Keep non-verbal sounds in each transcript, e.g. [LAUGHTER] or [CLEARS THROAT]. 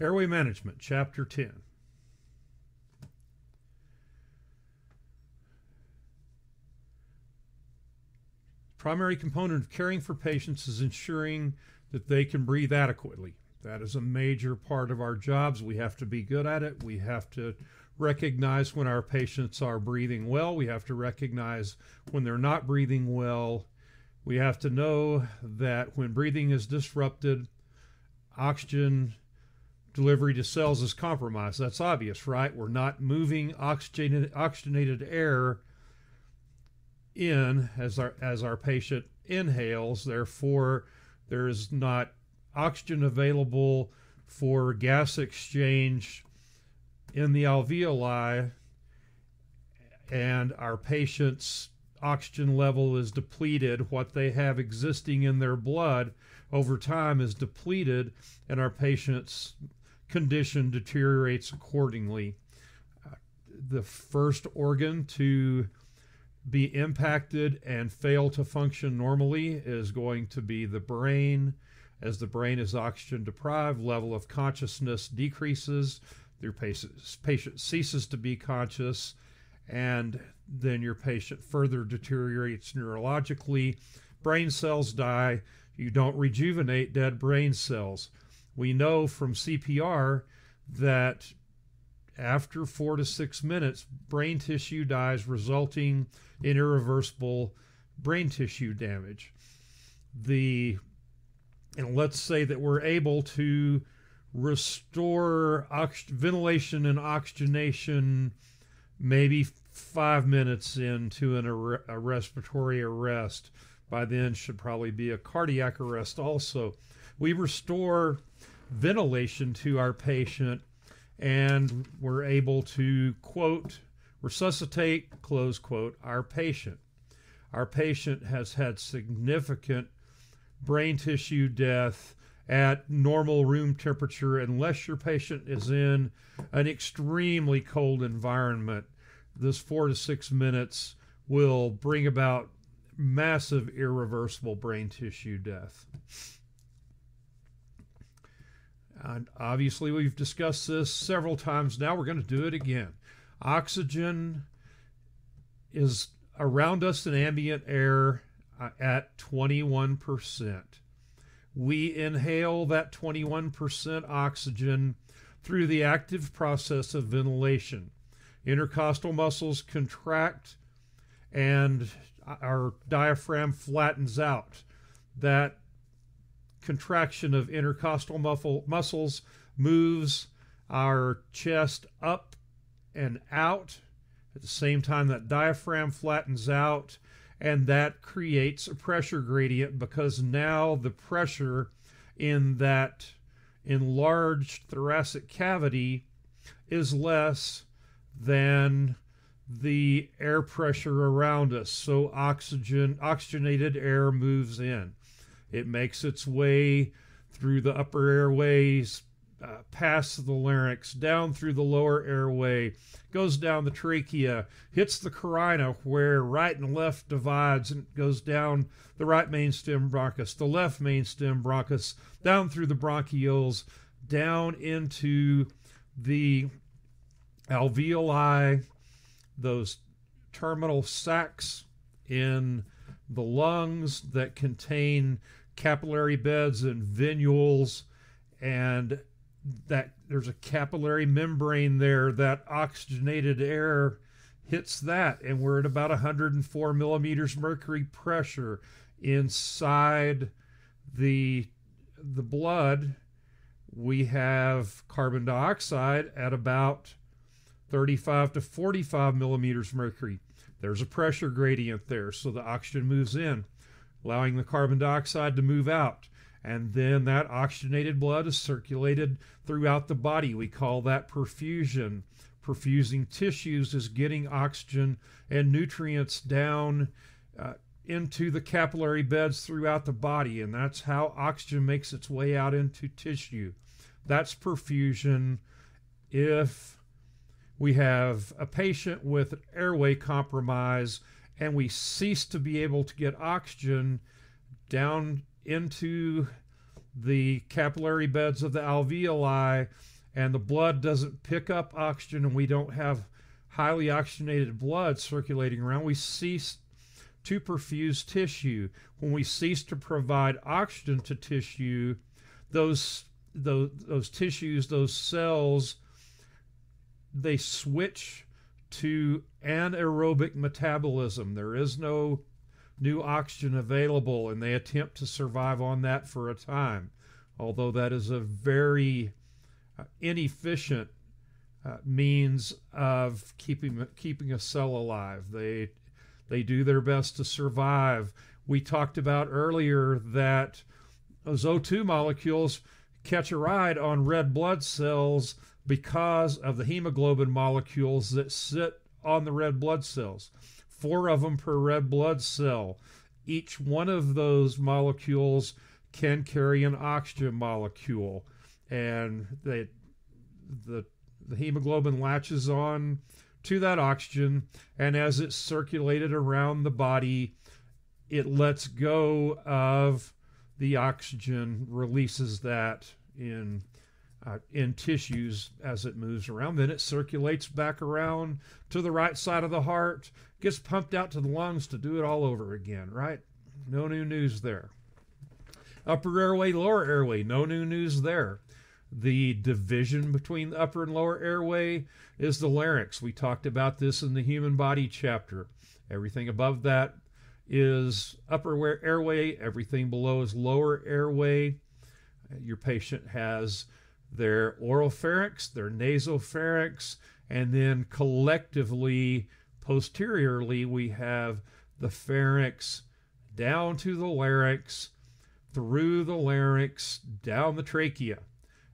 Airway Management, Chapter 10. Primary component of caring for patients is ensuring that they can breathe adequately. That is a major part of our jobs. We have to be good at it. We have to recognize when our patients are breathing well. We have to recognize when they're not breathing well. We have to know that when breathing is disrupted, oxygen delivery to cells is compromised. That's obvious, right? We're not moving oxygenated, oxygenated air in as our as our patient inhales. Therefore, there is not oxygen available for gas exchange in the alveoli, and our patient's oxygen level is depleted. What they have existing in their blood over time is depleted, and our patient's condition deteriorates accordingly. Uh, the first organ to be impacted and fail to function normally is going to be the brain. As the brain is oxygen deprived, level of consciousness decreases, your patient, patient ceases to be conscious, and then your patient further deteriorates neurologically. Brain cells die. You don't rejuvenate dead brain cells. We know from CPR that after four to six minutes, brain tissue dies, resulting in irreversible brain tissue damage. The and let's say that we're able to restore ventilation and oxygenation maybe five minutes into an ar- a respiratory arrest. By then, should probably be a cardiac arrest also. We restore ventilation to our patient and we're able to quote resuscitate close quote our patient. Our patient has had significant brain tissue death at normal room temperature unless your patient is in an extremely cold environment. This 4 to 6 minutes will bring about massive irreversible brain tissue death and obviously, we've discussed this several times now. We're going to do it again. Oxygen is around us in ambient air uh, at 21%. We inhale that 21% oxygen through the active process of ventilation. Intercostal muscles contract and our diaphragm flattens out. That contraction of intercostal muscles moves our chest up and out. At the same time that diaphragm flattens out and that creates a pressure gradient because now the pressure in that enlarged thoracic cavity is less than the air pressure around us. So oxygen oxygenated air moves in it makes its way through the upper airways, uh, past the larynx, down through the lower airway, goes down the trachea, hits the carina where right and left divides, and goes down the right mainstem bronchus, the left mainstem bronchus, down through the bronchioles, down into the alveoli, those terminal sacs in the lungs that contain capillary beds and venules, and that there's a capillary membrane there that oxygenated air hits that, and we're at about 104 millimeters mercury pressure inside the the blood. We have carbon dioxide at about 35 to 45 millimeters mercury. There's a pressure gradient there, so the oxygen moves in allowing the carbon dioxide to move out. And then that oxygenated blood is circulated throughout the body. We call that perfusion. Perfusing tissues is getting oxygen and nutrients down uh, into the capillary beds throughout the body. And that's how oxygen makes its way out into tissue. That's perfusion. If we have a patient with airway compromise, and we cease to be able to get oxygen down into the capillary beds of the alveoli and the blood doesn't pick up oxygen and we don't have highly oxygenated blood circulating around, we cease to perfuse tissue. When we cease to provide oxygen to tissue, those those, those tissues, those cells, they switch to anaerobic metabolism. There is no new oxygen available, and they attempt to survive on that for a time. Although that is a very uh, inefficient uh, means of keeping keeping a cell alive. They they do their best to survive. We talked about earlier that those O2 molecules catch a ride on red blood cells because of the hemoglobin molecules that sit on the red blood cells. Four of them per red blood cell. Each one of those molecules can carry an oxygen molecule, and they, the the hemoglobin latches on to that oxygen, and as it's circulated around the body, it lets go of the oxygen, releases that in uh, in tissues as it moves around. Then it circulates back around to the right side of the heart, gets pumped out to the lungs to do it all over again, right? No new news there. Upper airway, lower airway, no new news there. The division between the upper and lower airway is the larynx. We talked about this in the human body chapter. Everything above that is upper airway, everything below is lower airway. Your patient has their oropharynx, their nasopharynx, and then collectively, posteriorly, we have the pharynx down to the larynx, through the larynx, down the trachea.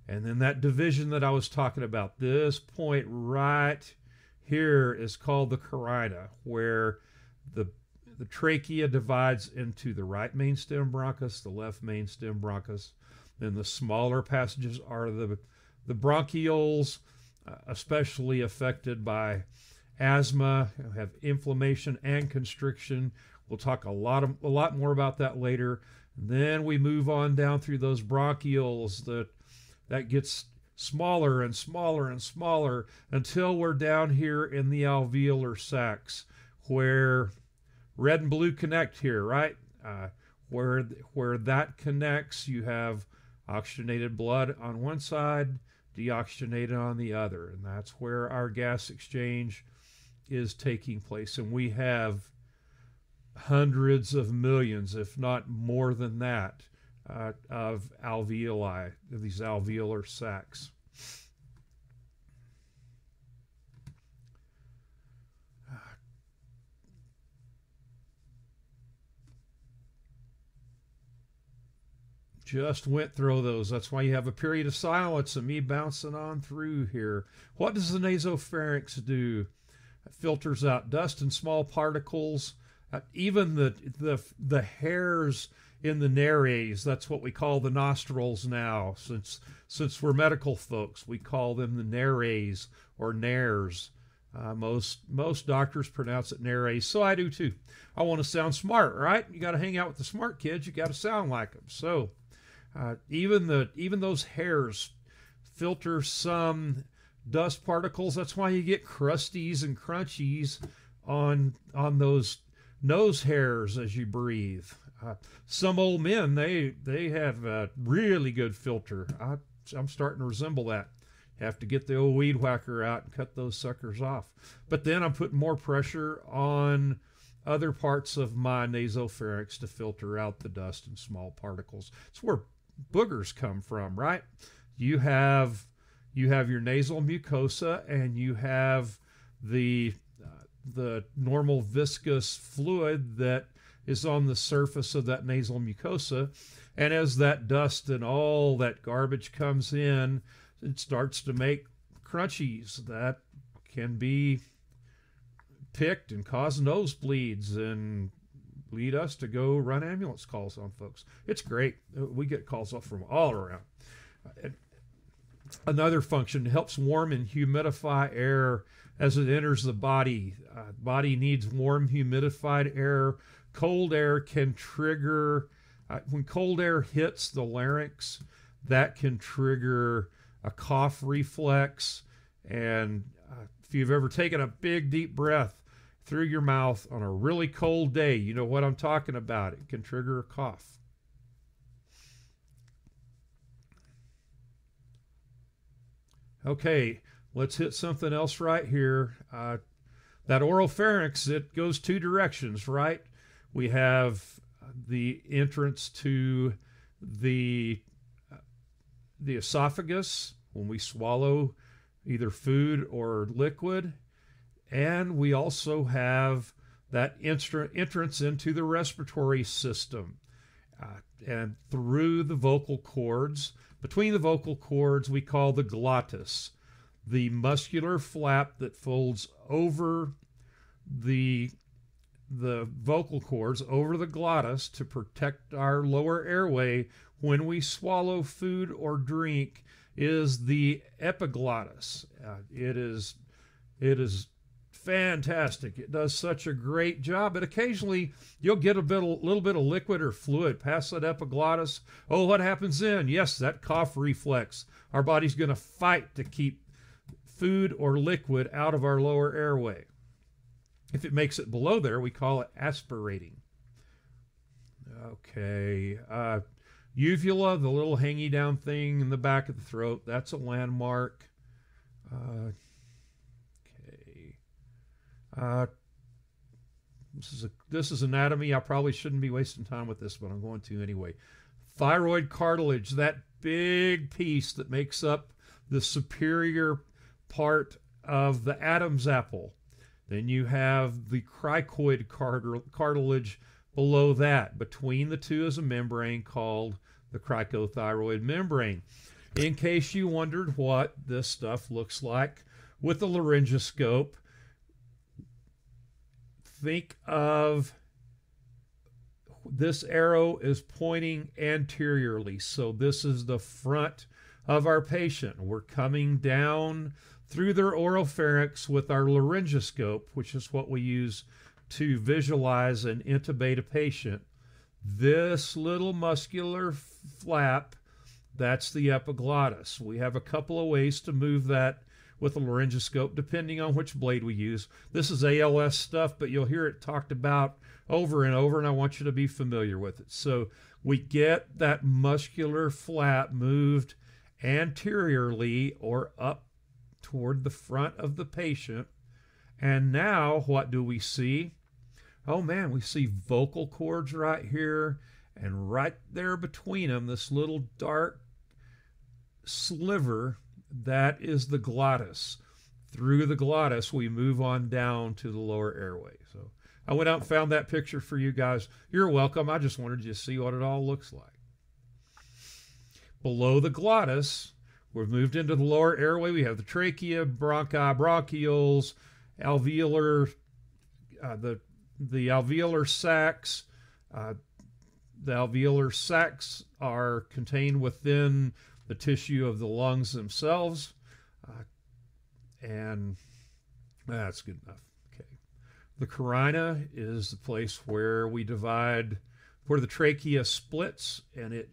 And then that division that I was talking about, this point right here is called the carina, where the the trachea divides into the right main stem bronchus, the left main stem bronchus, then the smaller passages are the, the bronchioles, uh, especially affected by asthma, have inflammation and constriction. We'll talk a lot of, a lot more about that later. Then we move on down through those bronchioles that that gets smaller and smaller and smaller until we're down here in the alveolar sacs where red and blue connect here, right? Uh, where where that connects, you have oxygenated blood on one side, deoxygenated on the other. And that's where our gas exchange is taking place. And we have hundreds of millions, if not more than that, uh, of alveoli, these alveolar sacs. Just went through those. That's why you have a period of silence and me bouncing on through here. What does the nasopharynx do? It filters out dust and small particles. Uh, even the, the, the hairs in the nares, that's what we call the nostrils now. Since, since we're medical folks, we call them the nares or nares. Uh, most most doctors pronounce it nares, so I do too. I want to sound smart, right? You got to hang out with the smart kids. You got to sound like them. So uh, even the even those hairs filter some dust particles. That's why you get crusties and crunchies on on those nose hairs as you breathe. Uh, some old men they they have a really good filter. I, I'm starting to resemble that. Have to get the old weed whacker out and cut those suckers off. But then I'm putting more pressure on other parts of my nasopharynx to filter out the dust and small particles. It's where boogers come from, right? You have you have your nasal mucosa and you have the uh, the normal viscous fluid that is on the surface of that nasal mucosa and as that dust and all that garbage comes in it starts to make crunchies that can be picked and cause nosebleeds and lead us to go run ambulance calls on folks. It's great. Uh, we get calls from all around. Another function helps warm and humidify air as it enters the body. Uh, body needs warm, humidified air. Cold air can trigger uh, when cold air hits the larynx, that can trigger a cough reflex. And uh, if you've ever taken a big, deep breath through your mouth on a really cold day, you know what I'm talking about. It can trigger a cough. Okay, let's hit something else right here. Uh, that oral pharynx, it goes two directions, right? We have the entrance to the the esophagus when we swallow either food or liquid, and we also have that entrance into the respiratory system uh, and through the vocal cords. Between the vocal cords, we call the glottis, the muscular flap that folds over the the vocal cords over the glottis to protect our lower airway when we swallow food or drink is the epiglottis. Uh, it is it is fantastic. It does such a great job. But occasionally you'll get a bit, a little bit of liquid or fluid past that epiglottis. Oh, what happens then? Yes, that cough reflex. Our body's going to fight to keep food or liquid out of our lower airway. If it makes it below there, we call it aspirating. Okay. Uh, uvula, the little hangy down thing in the back of the throat, that's a landmark. Uh. Uh, this is a this is anatomy. I probably shouldn't be wasting time with this, but I'm going to anyway. Thyroid cartilage, that big piece that makes up the superior part of the Adam's apple. Then you have the cricoid cartilage below that. Between the two is a membrane called the cricothyroid membrane. In case you wondered what this stuff looks like with the laryngoscope, think of this arrow is pointing anteriorly. So this is the front of our patient. We're coming down through their oropharynx with our laryngoscope, which is what we use to visualize and intubate a patient. This little muscular flap, that's the epiglottis. We have a couple of ways to move that with a laryngoscope, depending on which blade we use. This is ALS stuff, but you'll hear it talked about over and over, and I want you to be familiar with it. So we get that muscular flap moved anteriorly or up toward the front of the patient. And now what do we see? Oh man, we see vocal cords right here and right there between them, this little dark sliver, that is the glottis. Through the glottis, we move on down to the lower airway. So I went out and found that picture for you guys. You're welcome. I just wanted you to see what it all looks like. Below the glottis, We've moved into the lower airway. We have the trachea, bronchi, bronchioles, alveolar, uh, the the alveolar sacs. Uh, the alveolar sacs are contained within the tissue of the lungs themselves, uh, and that's good enough. Okay, the carina is the place where we divide, where the trachea splits, and it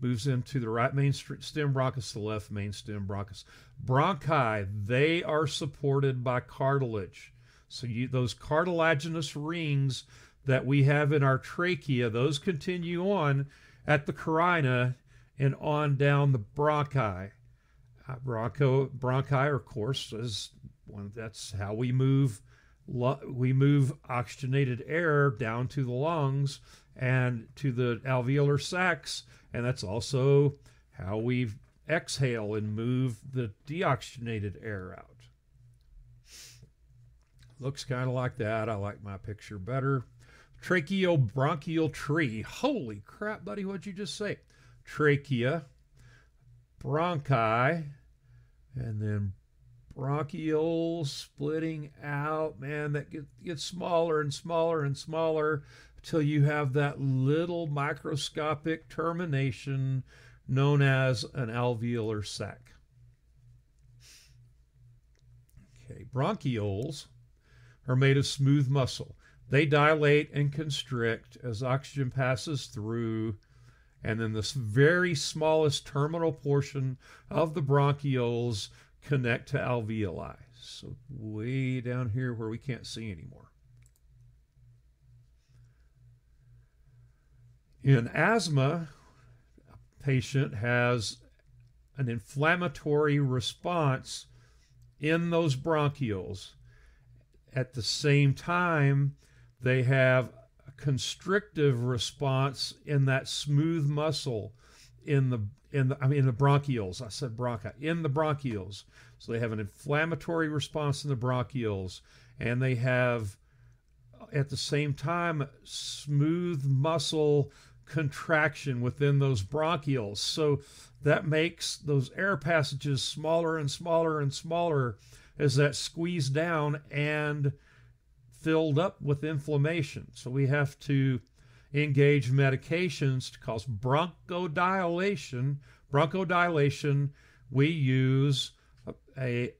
moves into the right main stem bronchus, the left main stem bronchus. Bronchi, they are supported by cartilage. So you, those cartilaginous rings that we have in our trachea, those continue on at the carina and on down the bronchi. Uh, broncho, bronchi, of course, is one. That's how we move. We move oxygenated air down to the lungs and to the alveolar sacs and that's also how we exhale and move the deoxygenated air out. Looks kind of like that. I like my picture better. Tracheobronchial tree. Holy crap, buddy, what'd you just say? Trachea, bronchi, and then bronchioles splitting out. Man, that gets, gets smaller and smaller and smaller till you have that little microscopic termination known as an alveolar sac. Okay, bronchioles are made of smooth muscle. they dilate and constrict as oxygen passes through. And then this very smallest terminal portion of the bronchioles connect to alveoli. So way down here where we can't see anymore. In asthma, a patient has an inflammatory response in those bronchioles. At the same time, they have constrictive response in that smooth muscle in the in the I mean in the bronchioles. I said bronchi in the bronchioles. So they have an inflammatory response in the bronchioles, and they have at the same time smooth muscle contraction within those bronchioles. So that makes those air passages smaller and smaller and smaller as that squeezed down and filled up with inflammation. So we have to engage medications to cause bronchodilation. Bronchodilation, we use a,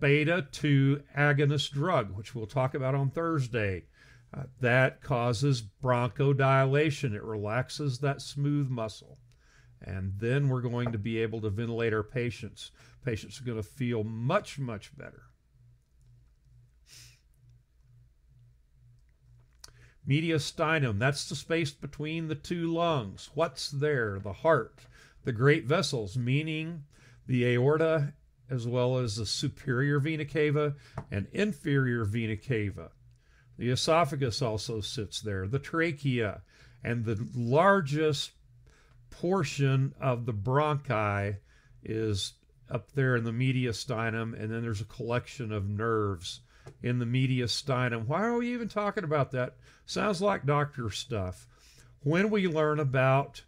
beta 2 agonist drug, which we'll talk about on Thursday. Uh, that causes bronchodilation. It relaxes that smooth muscle. And then we're going to be able to ventilate our patients. Patients are going to feel much, much better. Mediastinum, that's the space between the two lungs. What's there? The heart, the great vessels, meaning the aorta as well as the superior vena cava and inferior vena cava. The esophagus also sits there, the trachea, and the largest portion of the bronchi is up there in the mediastinum, and then there's a collection of nerves in the mediastinum. Why are we even talking about that? Sounds like doctor stuff. When we learn about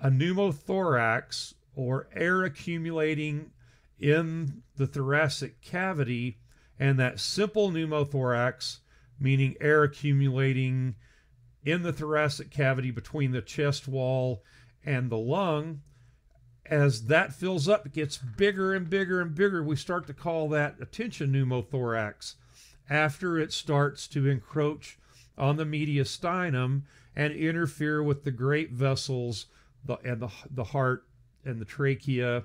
a pneumothorax or air accumulating in the thoracic cavity, and that simple pneumothorax, meaning air accumulating in the thoracic cavity between the chest wall and the lung, as that fills up, it gets bigger and bigger and bigger. We start to call that a tension pneumothorax after it starts to encroach on the mediastinum and interfere with the great vessels the, and the, the heart and the trachea.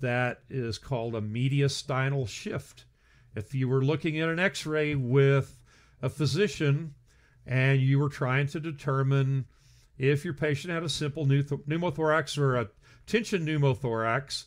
That is called a mediastinal shift. If you were looking at an x ray with a physician and you were trying to determine if your patient had a simple pneumothorax or a tension pneumothorax,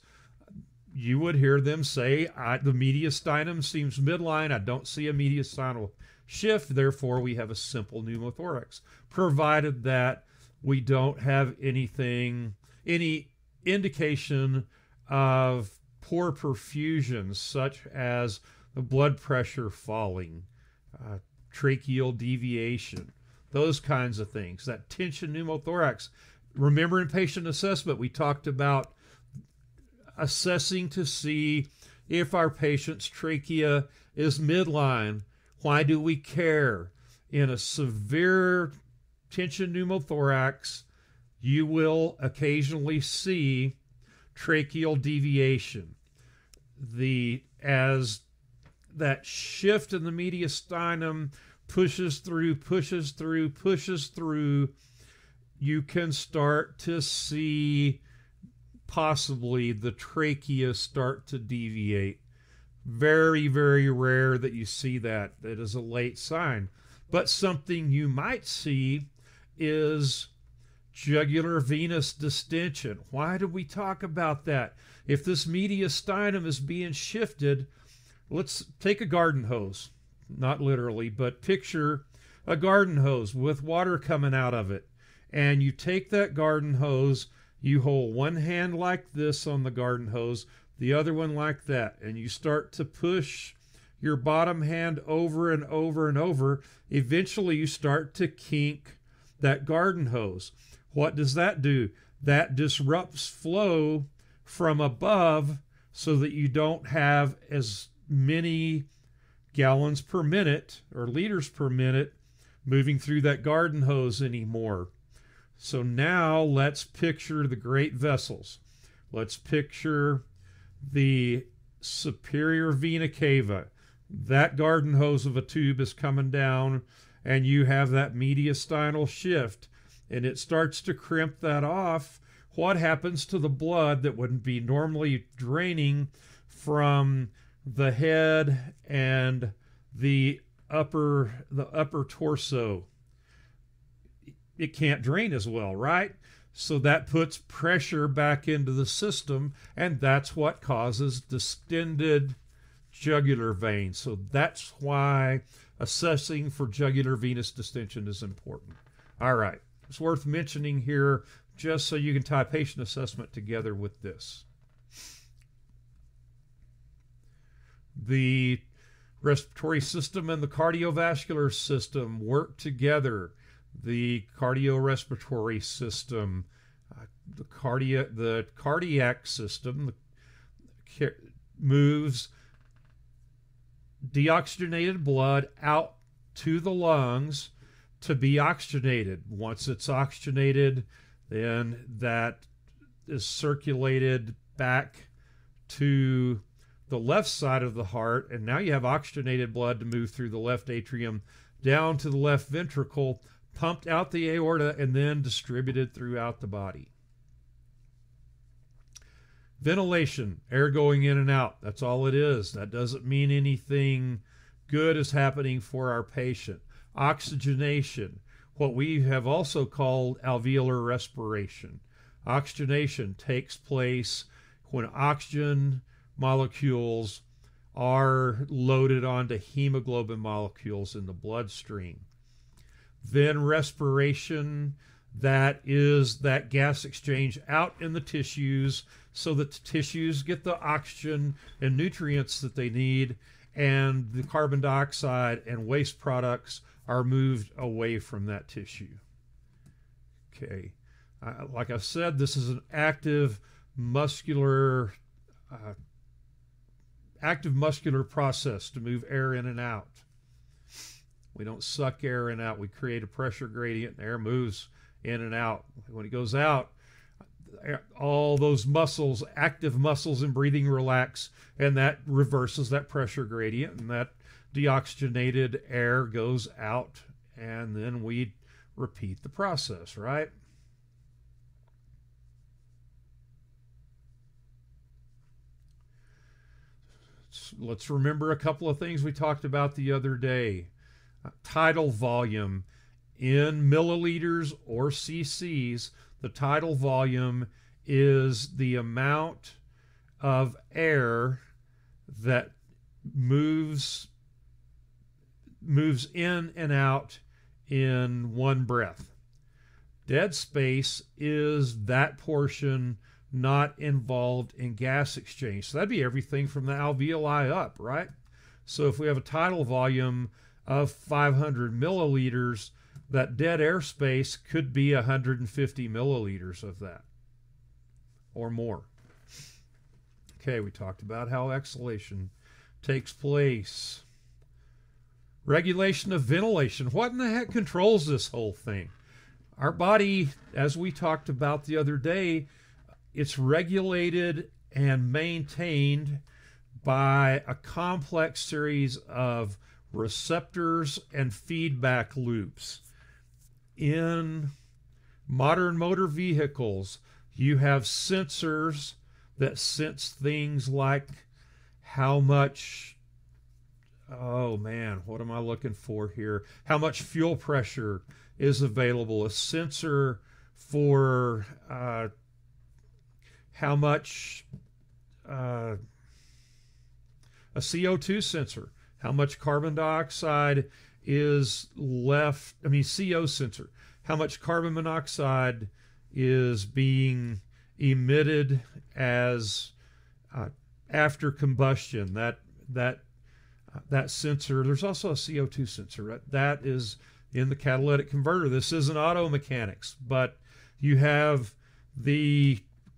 you would hear them say, the mediastinum seems midline. I don't see a mediastinal shift. Therefore, we have a simple pneumothorax, provided that we don't have anything, any indication of poor perfusion, such as the blood pressure falling, uh, tracheal deviation, those kinds of things. That tension pneumothorax. Remember in patient assessment, we talked about assessing to see if our patient's trachea is midline. Why do we care? In a severe tension pneumothorax, you will occasionally see tracheal deviation. The as that shift in the mediastinum pushes through, pushes through, pushes through, you can start to see possibly the trachea start to deviate. Very, very rare that you see that. That is a late sign. But something you might see is jugular venous distension. Why do we talk about that? If this mediastinum is being shifted, let's take a garden hose not literally, but picture a garden hose with water coming out of it. And you take that garden hose, you hold one hand like this on the garden hose, the other one like that, and you start to push your bottom hand over and over and over. Eventually, you start to kink that garden hose. What does that do? That disrupts flow from above so that you don't have as many gallons per minute or liters per minute moving through that garden hose anymore. So now let's picture the great vessels. Let's picture the superior vena cava. that garden hose of a tube is coming down and you have that mediastinal shift and it starts to crimp that off, what happens to the blood that would be normally draining from the head and the upper the upper torso? It can't drain as well, right? So that puts pressure back into the system, and that's what causes distended jugular veins. So that's why assessing for jugular venous distension is important. All right, it's worth mentioning here just so you can tie patient assessment together with this. The respiratory system and the cardiovascular system work together. The cardiorespiratory system, uh, the cardiac, the cardiac system the, moves deoxygenated blood out to the lungs to be oxygenated. Once it's oxygenated, then that is circulated back to the left side of the heart, and now you have oxygenated blood to move through the left atrium down to the left ventricle, pumped out the aorta, and then distributed throughout the body. Ventilation, air going in and out. That's all it is. That doesn't mean anything good is happening for our patient. Oxygenation, what we have also called alveolar respiration. Oxygenation takes place when oxygen molecules are loaded onto hemoglobin molecules in the bloodstream. Then respiration, that is that gas exchange out in the tissues so that the tissues get the oxygen and nutrients that they need, and the carbon dioxide and waste products are moved away from that tissue. Okay, like I said, this is an active muscular. Uh, active muscular process to move air in and out. We don't suck air in out. We create a pressure gradient and air moves in and out. When it goes out, all those muscles, active muscles in breathing relax, and that reverses that pressure gradient, and that deoxygenated air goes out, and then we repeat the process, right? Let's remember a couple of things we talked about the other day. Tidal volume in milliliters or cc's the tidal volume is the amount of air that moves moves in and out in one breath. Dead space is that portion not involved in gas exchange. So that'd be everything from the alveoli up, right? So if we have a tidal volume of 500 milliliters, that dead airspace could be 150 milliliters of that or more. Okay, we talked about how exhalation takes place. Regulation of ventilation. What in the heck controls this whole thing? Our body, as we talked about the other day, it's regulated and maintained by a complex series of receptors and feedback loops. In modern motor vehicles, you have sensors that sense things like how much oh man what am i looking for here? How much fuel pressure is available? A sensor for uh, how much uh, a co2 sensor how much carbon dioxide is left, I mean, CO sensor, how much carbon monoxide is being emitted as uh, after combustion. That that uh, that sensor. There's also a CO2 sensor. Right? That is in the catalytic converter. This isn't auto mechanics, but you have the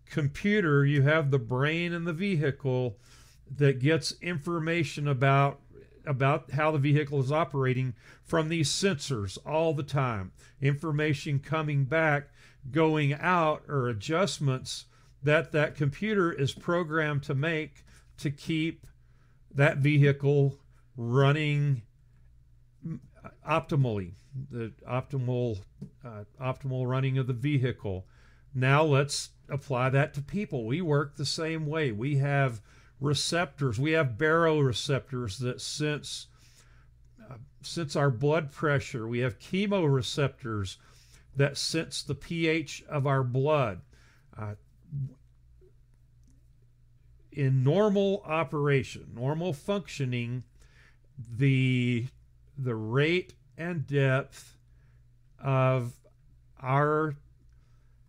computer, you have the brain in the vehicle that gets information about about how the vehicle is operating from these sensors all the time. Information coming back, going out, or adjustments that that computer is programmed to make to keep that vehicle running optimally, the optimal uh, optimal running of the vehicle. Now let's apply that to people. We work the same way. We have receptors. We have baroreceptors that sense uh, sense our blood pressure. We have chemoreceptors that sense the pH of our blood. Uh, in normal operation, normal functioning, the the rate and depth of our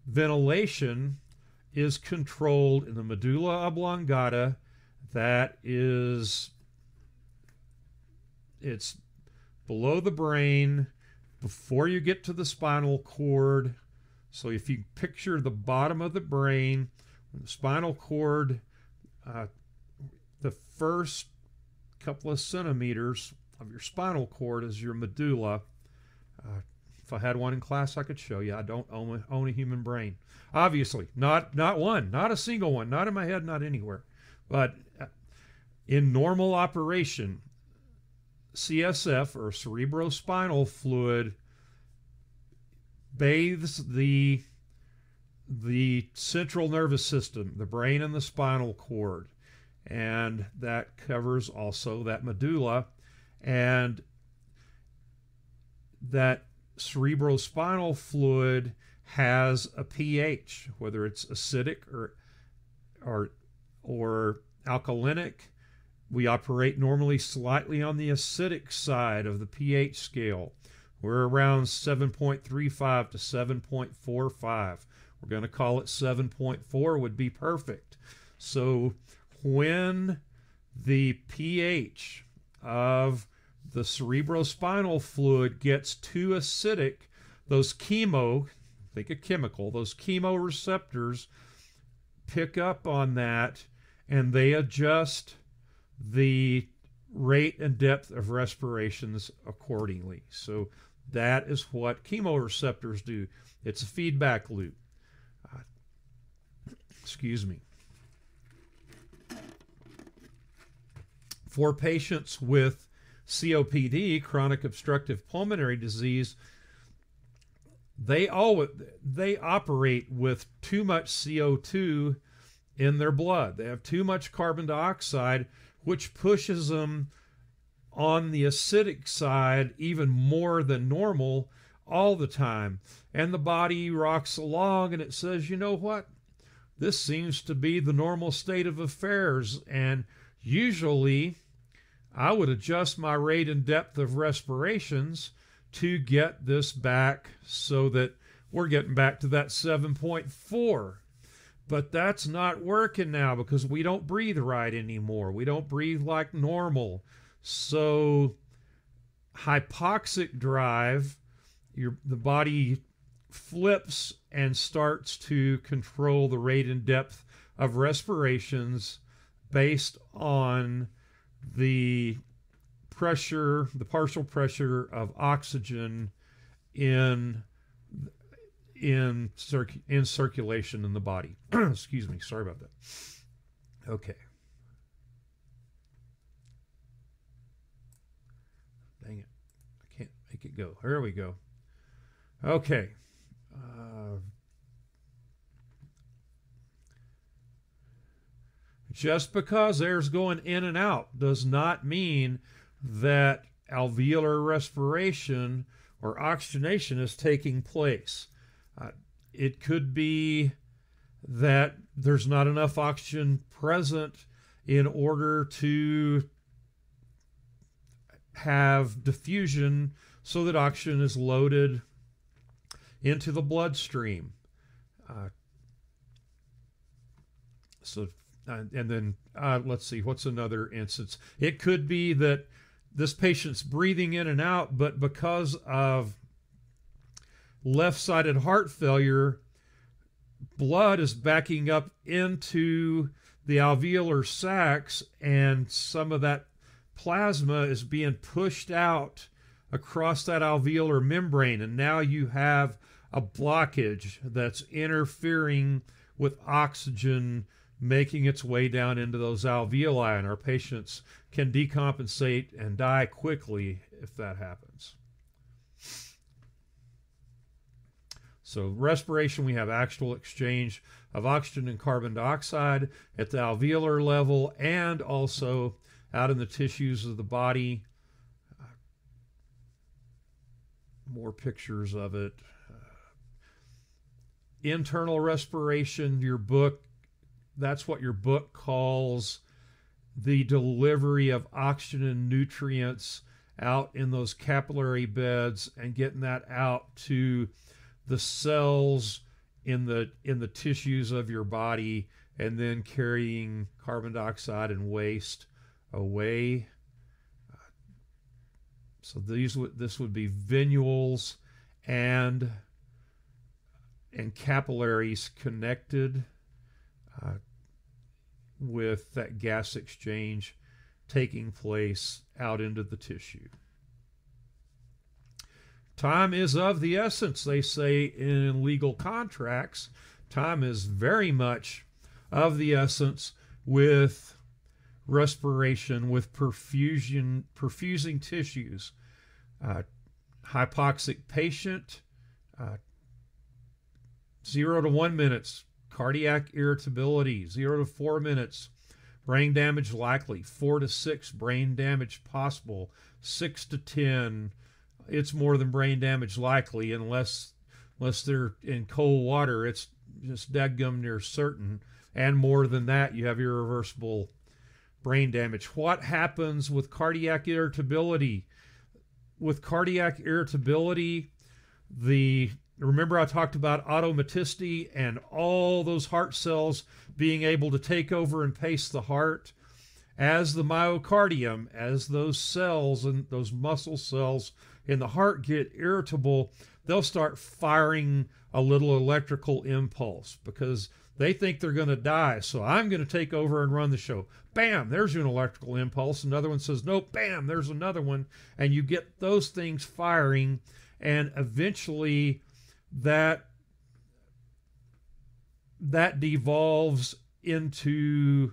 ventilation is controlled in the medulla oblongata that is it's below the brain before you get to the spinal cord so if you picture the bottom of the brain the spinal cord uh, the first couple of centimeters of your spinal cord is your medulla. Uh, if I had one in class, I could show you. I don't own a, own a human brain. Obviously, not not one, not a single one, not in my head, not anywhere. But uh, in normal operation, CSF or cerebrospinal fluid bathes the the central nervous system, the brain and the spinal cord, and that covers also that medulla. And that cerebrospinal fluid has a pH, whether it's acidic or or or alkalinic. We operate normally slightly on the acidic side of the pH scale. We're around 7.35 to 7.45. We're going to call it 7.4 would be perfect. So when the pH of the cerebrospinal fluid gets too acidic, those chemo, think a chemical, those chemoreceptors pick up on that and they adjust the rate and depth of respirations accordingly. So that is what chemoreceptors do. It's a feedback loop. Uh, excuse me. For patients with COPD, chronic obstructive pulmonary disease, they all they operate with too much CO2 in their blood. They have too much carbon dioxide, which pushes them on the acidic side even more than normal all the time. And the body rocks along and it says, you know what? This seems to be the normal state of affairs. And Usually, I would adjust my rate and depth of respirations to get this back so that we're getting back to that 7.4. But that's not working now because we don't breathe right anymore. We don't breathe like normal. So, hypoxic drive, your, the body flips and starts to control the rate and depth of respirations based on the pressure, the partial pressure of oxygen in in circ in circulation in the body. [CLEARS THROAT] Excuse me, sorry about that. Okay. Dang it. I can't make it go. There we go. Okay. Uh, Just because air's going in and out does not mean that alveolar respiration or oxygenation is taking place. Uh, it could be that there's not enough oxygen present in order to have diffusion so that oxygen is loaded into the bloodstream. Uh, so uh, and then uh, let's see, what's another instance? It could be that this patient's breathing in and out, but because of left sided heart failure, blood is backing up into the alveolar sacs, and some of that plasma is being pushed out across that alveolar membrane. And now you have a blockage that's interfering with oxygen making its way down into those alveoli, and our patients can decompensate and die quickly if that happens. So, respiration, we have actual exchange of oxygen and carbon dioxide at the alveolar level and also out in the tissues of the body. Uh, more pictures of it. Uh, internal respiration, your book, that's what your book calls the delivery of oxygen and nutrients out in those capillary beds and getting that out to the cells in the in the tissues of your body and then carrying carbon dioxide and waste away. So these would this would be venules and and capillaries connected uh, with that gas exchange taking place out into the tissue Time is of the essence, they say in legal contracts. Time is very much of the essence with respiration, with perfusion, perfusing tissues. Uh, hypoxic patient, uh, zero to one minutes, cardiac irritability, zero to four minutes, brain damage likely, four to six, brain damage possible, six to ten, it's more than brain damage likely unless unless they're in cold water. It's just dadgum near certain. And more than that, you have irreversible brain damage. What happens with cardiac irritability? With cardiac irritability, the remember I talked about automaticity and all those heart cells being able to take over and pace the heart as the myocardium, as those cells and those muscle cells and the heart get irritable, they'll start firing a little electrical impulse because they think they're going to die. So I'm going to take over and run the show. Bam, there's an electrical impulse. Another one says, nope, bam, there's another one. And you get those things firing. And eventually that that devolves into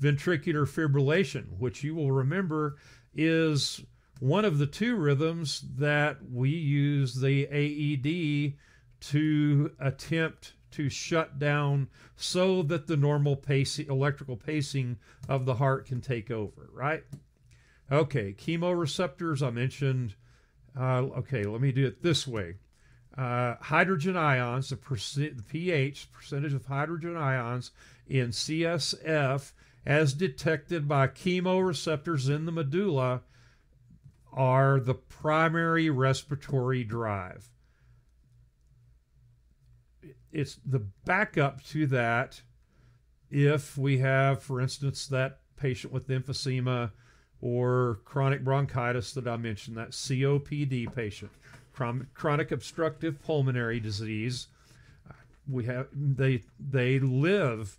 ventricular fibrillation, which you will remember is one of the two rhythms that we use the AED to attempt to shut down so that the normal pacing, electrical pacing of the heart can take over, right? Okay, chemoreceptors, I mentioned. Uh, okay, let me do it this way. Uh, hydrogen ions, the, percent, the pH, percentage of hydrogen ions in CSF, as detected by chemoreceptors in the medulla, are the primary respiratory drive. It's the backup to that if we have, for instance, that patient with emphysema or chronic bronchitis that I mentioned, that COPD patient, chronic obstructive pulmonary disease. We have they they live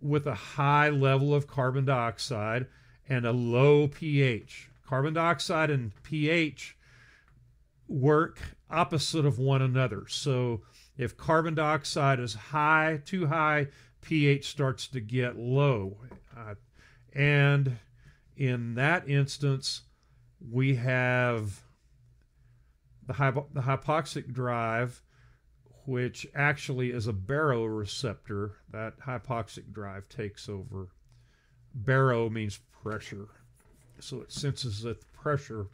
with a high level of carbon dioxide and a low pH. Carbon dioxide and pH work opposite of one another. So if carbon dioxide is high, too high, pH starts to get low. Uh, and in that instance, we have the, hypo- the hypoxic drive, which actually is a baroreceptor. That hypoxic drive takes over. Baro means pressure so it senses that the pressure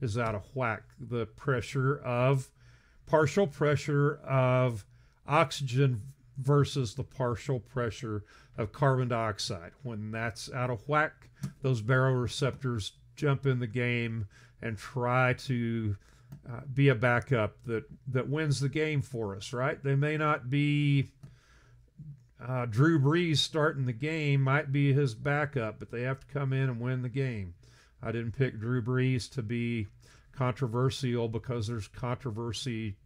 is out of whack. The pressure of partial pressure of oxygen versus the partial pressure of carbon dioxide. When that's out of whack, those baroreceptors jump in the game and try to uh, be a backup that that wins the game for us. Right? They may not be. Uh, Drew Brees starting the game might be his backup, but they have to come in and win the game. I didn't pick Drew Brees to be controversial because there's controversy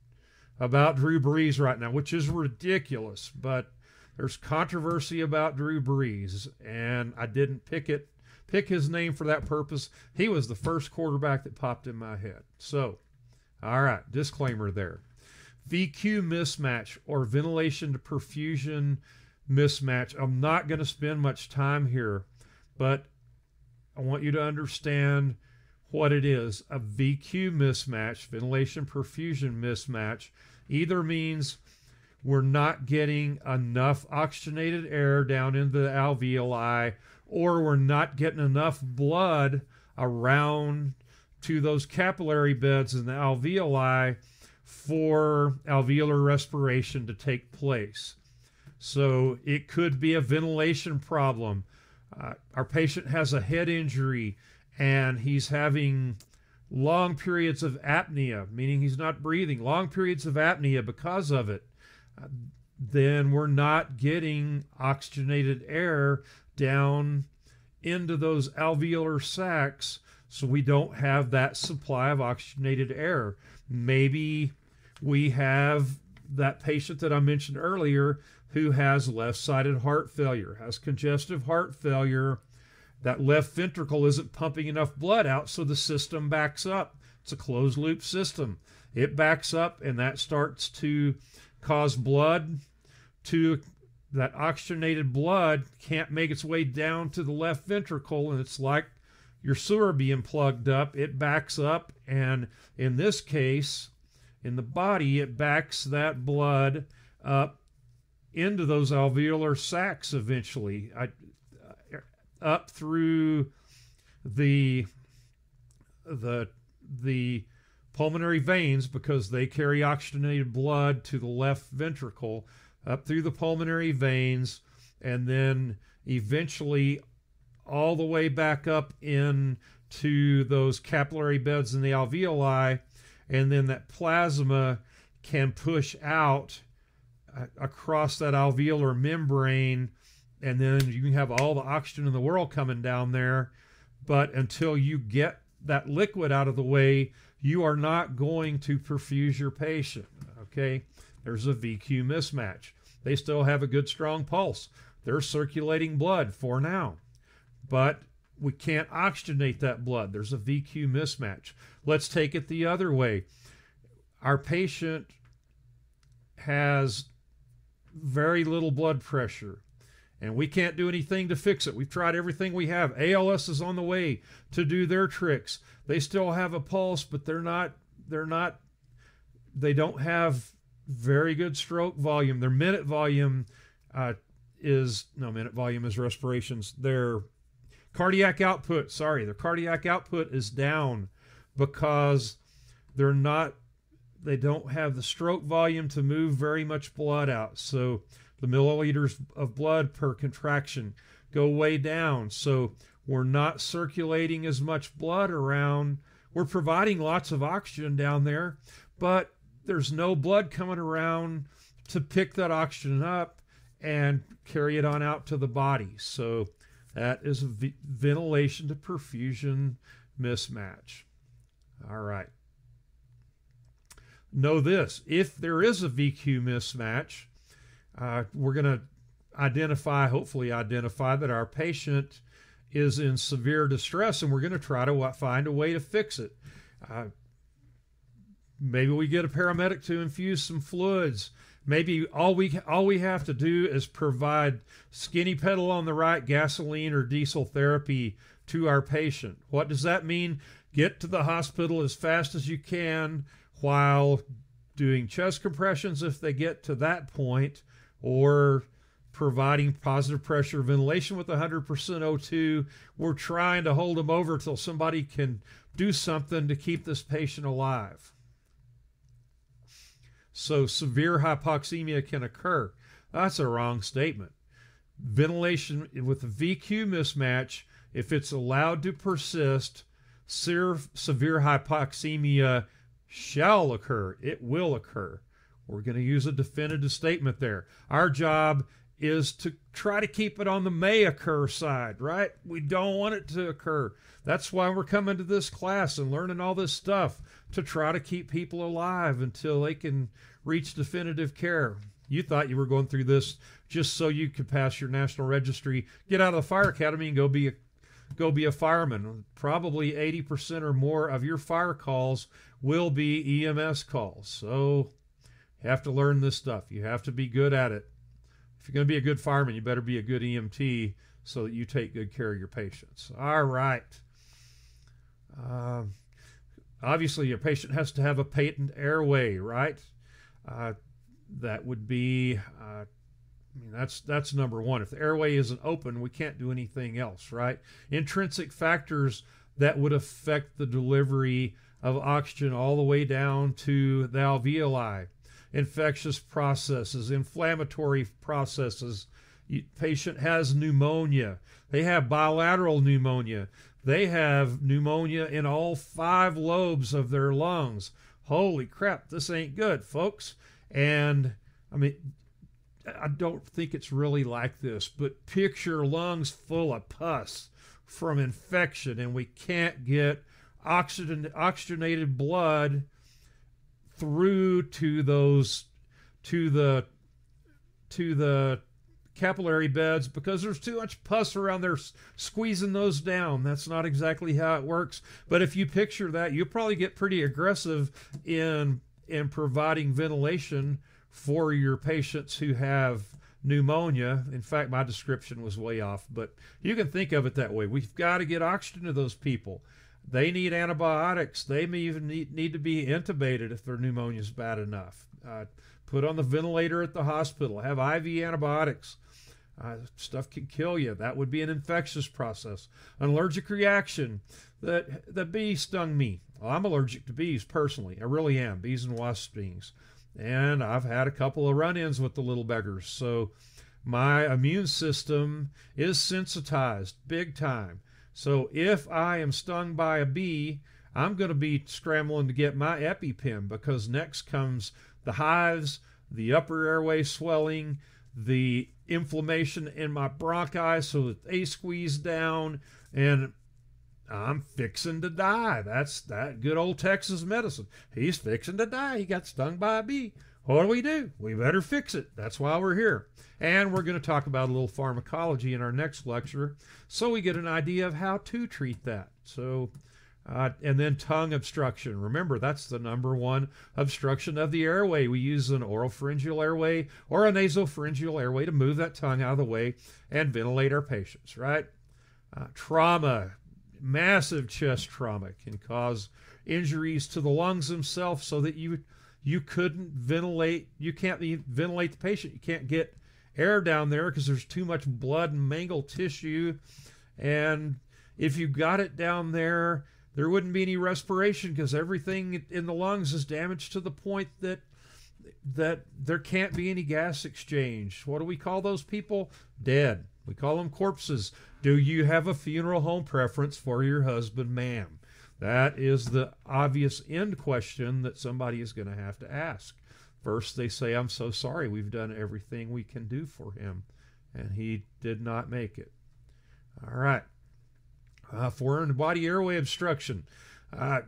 about Drew Brees right now, which is ridiculous. But there's controversy about Drew Brees, and I didn't pick it, pick his name for that purpose. He was the first quarterback that popped in my head. So, all right, disclaimer there. VQ mismatch or ventilation to perfusion mismatch. I'm not going to spend much time here, but I want you to understand what it is. A VQ mismatch, ventilation perfusion mismatch, either means we're not getting enough oxygenated air down into the alveoli, or we're not getting enough blood around to those capillary beds in the alveoli for alveolar respiration to take place. So it could be a ventilation problem. Uh, our patient has a head injury and he's having long periods of apnea, meaning he's not breathing, long periods of apnea because of it. Uh, then we're not getting oxygenated air down into those alveolar sacs, so we don't have that supply of oxygenated air. Maybe we have that patient that I mentioned earlier who has left sided heart failure, has congestive heart failure. That left ventricle isn't pumping enough blood out, so the system backs up. It's a closed loop system. It backs up, and that starts to cause blood to that oxygenated blood can't make its way down to the left ventricle, and it's like your sewer being plugged up. It backs up, and in this case, in the body, it backs that blood up into those alveolar sacs eventually, I, uh, up through the the the pulmonary veins because they carry oxygenated blood to the left ventricle up through the pulmonary veins and then eventually all the way back up into those capillary beds in the alveoli and then that plasma can push out across that alveolar membrane and then you can have all the oxygen in the world coming down there. But until you get that liquid out of the way you are not going to perfuse your patient okay? There's a vq mismatch. They still have a good strong pulse. They're circulating blood for now. But we can't oxygenate that blood. There's a vq mismatch. Let's take it the other way. Our patient has very little blood pressure and we can't do anything to fix it. We've tried everything we have. ALS is on the way to do their tricks. They still have a pulse, but they're not they're not they don't have very good stroke volume. Their minute volume uh, is no minute volume is respirations. Their cardiac output, sorry, their cardiac output is down because they're not they don't have the stroke volume to move very much blood out. So the milliliters of blood per contraction go way down. So we're not circulating as much blood around. We're providing lots of oxygen down there, but there's no blood coming around to pick that oxygen up and carry it on out to the body. So that is a ventilation to perfusion mismatch. All right know this if there is a VQ mismatch, uh, we're going to identify, hopefully, identify that our patient is in severe distress and we're going to try to find a way to fix it. Uh, maybe we get a paramedic to infuse some fluids. Maybe all we all we have to do is provide skinny pedal on the right gasoline or diesel therapy to our patient. What does that mean? Get to the hospital as fast as you can while doing chest compressions if they get to that point, or providing positive pressure ventilation with 100% O2. We're trying to hold them over till somebody can do something to keep this patient alive. So severe hypoxemia can occur. That's a wrong statement. Ventilation with a VQ mismatch, if it's allowed to persist, severe, severe hypoxemia shall occur. It will occur. We're going to use a definitive statement there. Our job is to try to keep it on the may occur side, right? We don't want it to occur. That's why we're coming to this class and learning all this stuff to try to keep people alive until they can reach definitive care. You thought you were going through this just so you could pass your national registry, get out of the fire academy, and go be a go be a fireman. Probably 80% or more of your fire calls will be EMS calls. So you have to learn this stuff. You have to be good at it. if you're going to be a good fireman, you better be a good EMT so that you take good care of your patients. All right. Uh, obviously, your patient has to have a patent airway, right? Uh, that would be, uh, I mean, that's that's number one. If the airway isn't open, we can't do anything else, right? Intrinsic factors that would affect the delivery of oxygen all the way down to the alveoli infectious processes, inflammatory processes. Patient has pneumonia. They have bilateral pneumonia. They have pneumonia in all five lobes of their lungs. Holy crap, this ain't good, folks. And I mean, I don't think it's really like this, but picture lungs full of pus from infection, and we can't get oxygen, oxygenated blood through to those to the to the capillary beds because there's too much pus around there squeezing those down. That's not exactly how it works. But if you picture that, you'll probably get pretty aggressive in in providing ventilation for your patients who have pneumonia. In fact, my description was way off, but you can think of it that way. We've got to get oxygen to those people. They need antibiotics. They may even need, need to be intubated if their pneumonia is bad enough. Uh, put on the ventilator at the hospital. Have IV antibiotics. Uh, stuff can kill you. That would be an infectious process. An allergic reaction. That the bee stung me. Well, I'm allergic to bees personally. I really am. Bees and wasp stings. And I've had a couple of run-ins with the little beggars. So my immune system is sensitized big time. So if I am stung by a bee, I'm going to be scrambling to get my EpiPen because next comes the hives, the upper airway swelling, the inflammation in my bronchi so that they squeeze down and I'm fixing to die. That's that good old Texas medicine. He's fixing to die. He got stung by a bee. What do we do? We better fix it. That's why we're here. And we're going to talk about a little pharmacology in our next lecture so we get an idea of how to treat that. So, uh, and then tongue obstruction. Remember, that's the number one obstruction of the airway. We use an oropharyngeal airway or a nasopharyngeal airway to move that tongue out of the way and ventilate our patients, right? Uh, trauma, massive chest trauma can cause injuries to the lungs themselves so that you you couldn't ventilate you can't ventilate the patient. You can't get air down there because there's too much blood and mangled tissue. And if you got it down there there wouldn't be any respiration because everything in the lungs is damaged to the point that that there can't be any gas exchange. What do we call those people? Dead. We call them corpses. Do you have a funeral home preference for your husband ma'am that is the obvious end question that somebody is going to have to ask. First, they say, I'm so sorry, we've done everything we can do for him, and he did not make it. All right. Uh, foreign body airway obstruction. Uh,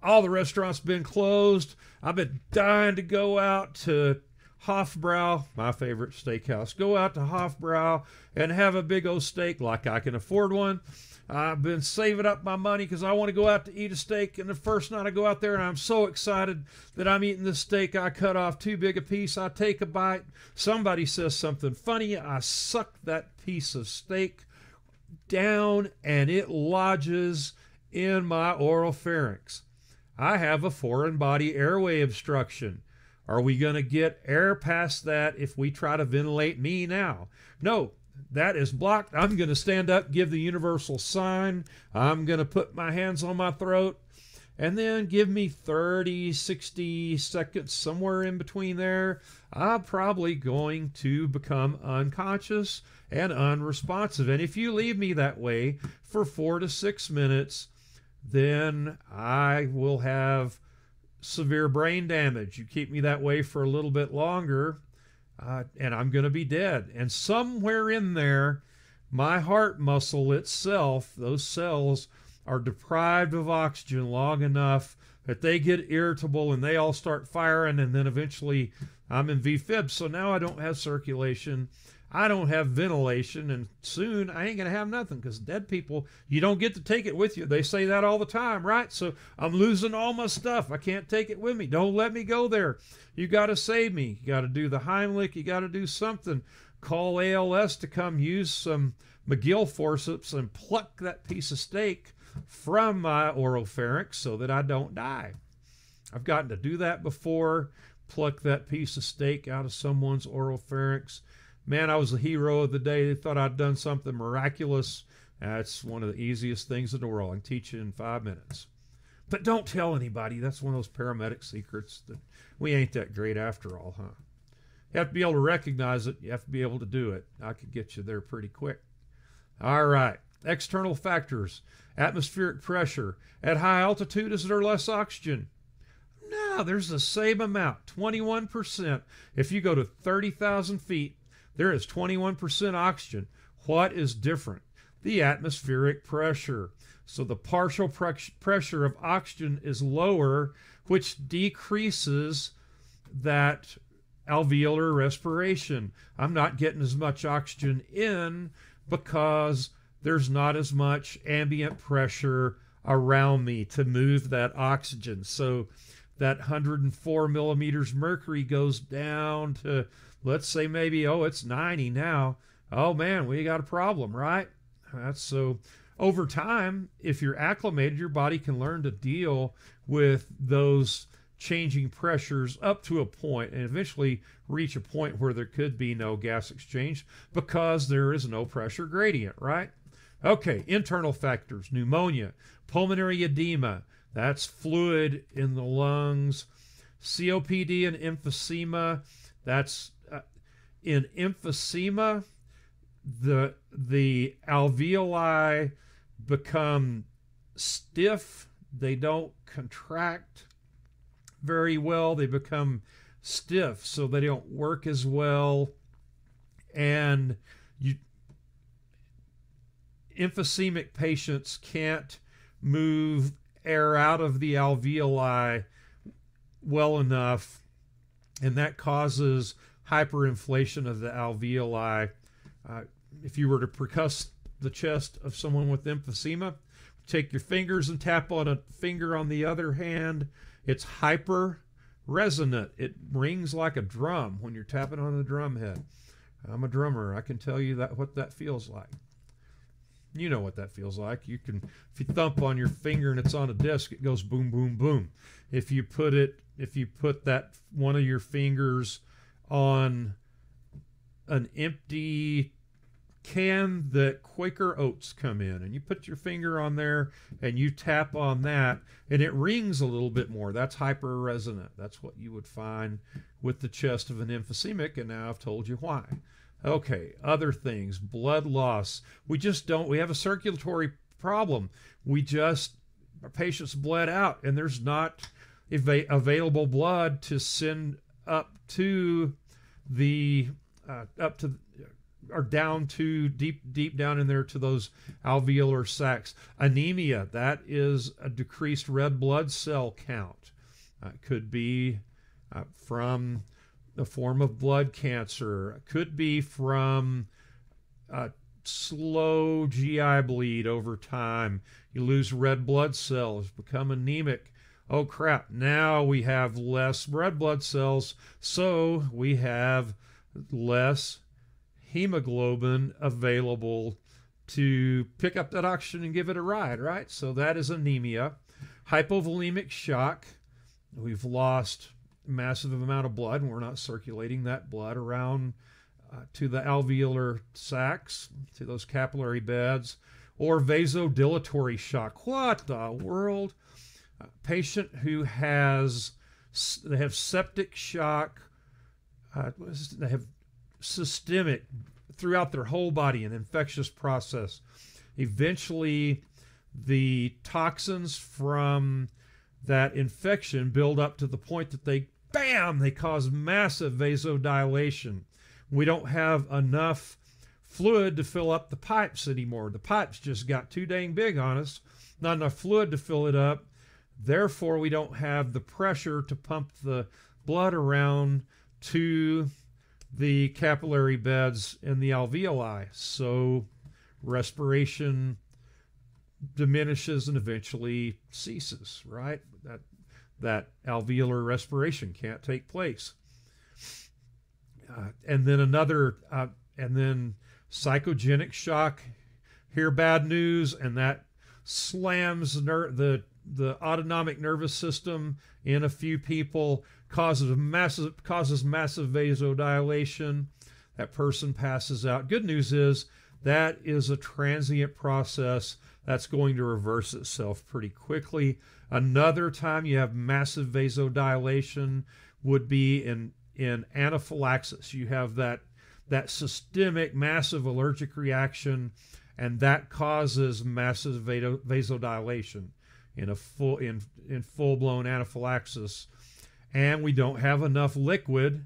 all the restaurants been closed. I've been dying to go out to Hoffbrau, my favorite steakhouse. Go out to Hoffbrau and have a big old steak like I can afford one. I've been saving up my money because I want to go out to eat a steak. And the first night I go out there, and I'm so excited that I'm eating this steak. I cut off too big a piece. I take a bite. Somebody says something funny. I suck that piece of steak down, and it lodges in my oral pharynx. I have a foreign body airway obstruction. Are we going to get air past that if we try to ventilate me now? No, that is blocked. I'm going to stand up, give the universal sign. I'm going to put my hands on my throat and then give me 30, 60 seconds, somewhere in between there. I'm probably going to become unconscious and unresponsive. And if you leave me that way for four to six minutes, then I will have severe brain damage. You keep me that way for a little bit longer, uh, and I'm going to be dead. And somewhere in there, my heart muscle itself, those cells, are deprived of oxygen long enough that they get irritable and they all start firing, and then eventually I'm in VFib. So now I don't have circulation. I don't have ventilation, and soon I ain't going to have nothing because dead people, you don't get to take it with you. They say that all the time, right? So I'm losing all my stuff. I can't take it with me. Don't let me go there. You got to save me. You got to do the Heimlich. You got to do something call ALS to come use some Magill forceps and pluck that piece of steak from my oropharynx so that I don't die. I've gotten to do that before, pluck that piece of steak out of someone's oropharynx. Man, I was the hero of the day. They thought I'd done something miraculous. That's one of the easiest things in the world. I can teach you in five minutes. But don't tell anybody. That's one of those paramedic secrets that we ain't that great after all, huh? You have to be able to recognize it. You have to be able to do it. I could get you there pretty quick. All right. External factors. Atmospheric pressure. At high altitude, is there less oxygen? No, there's the same amount, 21%. If you go to 30,000 feet, there is 21% oxygen. What is different? The atmospheric pressure. So the partial pressure of oxygen is lower, which decreases that alveolar respiration. I'm not getting as much oxygen in because there's not as much ambient pressure around me to move that oxygen. So that 104 millimeters mercury goes down to, let's say maybe, oh, it's 90 now. Oh man, we got a problem, right? That's so over time, if you're acclimated, your body can learn to deal with those changing pressures up to a point and eventually reach a point where there could be no gas exchange because there is no pressure gradient, right? Okay, internal factors pneumonia, pulmonary edema, that's fluid in the lungs, COPD and emphysema, that's in emphysema, the the alveoli become stiff, they don't contract very well, they become stiff so they don't work as well. And you emphysemic patients can't move air out of the alveoli well enough and that causes hyperinflation of the alveoli uh, if you were to percuss the chest of someone with emphysema take your fingers and tap on a finger on the other hand it's hyper resonant. It rings like a drum when you're tapping on the drum head. I'm a drummer. I can tell you that what that feels like. You know what that feels like. You can if you thump on your finger and it's on a disc, it goes boom boom boom. If you put it if you put that one of your fingers on an empty can that Quaker oats come in, and you put your finger on there and you tap on that, and it rings a little bit more. That's hyper resonant. That's what you would find with the chest of an emphysemic, and now I've told you why. Okay, other things, blood loss. We just don't, we have a circulatory problem. We just, our patients bled out, and there's not ava- available blood to send up to the uh, up to or down to deep deep down in there to those alveolar sacs. Anemia that is a decreased red blood cell count. Uh, could be uh, from the form of blood cancer. Could be from uh, slow GI bleed over time. You lose red blood cells, become anemic. Oh crap! Now we have less red blood cells, so we have less hemoglobin available to pick up that oxygen and give it a ride, right? So that is anemia. Hypovolemic shock. We've lost massive amount of blood and we're not circulating that blood around uh, to the alveolar sacs, to those capillary beds. Or vasodilatory shock. What the world? Patient who has they have septic shock. Uh, they have systemic throughout their whole body, an infectious process. Eventually, the toxins from that infection build up to the point that they, bam, they cause massive vasodilation. We don't have enough fluid to fill up the pipes anymore. The pipes just got too dang big on us, not enough fluid to fill it up. Therefore, we don't have the pressure to pump the blood around to the capillary beds in the alveoli. So respiration diminishes and eventually ceases, right? That that alveolar respiration can't take place. Uh, and then another uh, and then psychogenic shock, hear bad news, and that slams ner- the the autonomic nervous system in a few people, causes massive causes massive vasodilation. That person passes out. Good news is that is a transient process that's going to reverse itself pretty quickly. Another time you have massive vasodilation would be in in anaphylaxis. You have that that systemic massive allergic reaction and that causes massive vasodilation in a full in in full-blown anaphylaxis. And we don't have enough liquid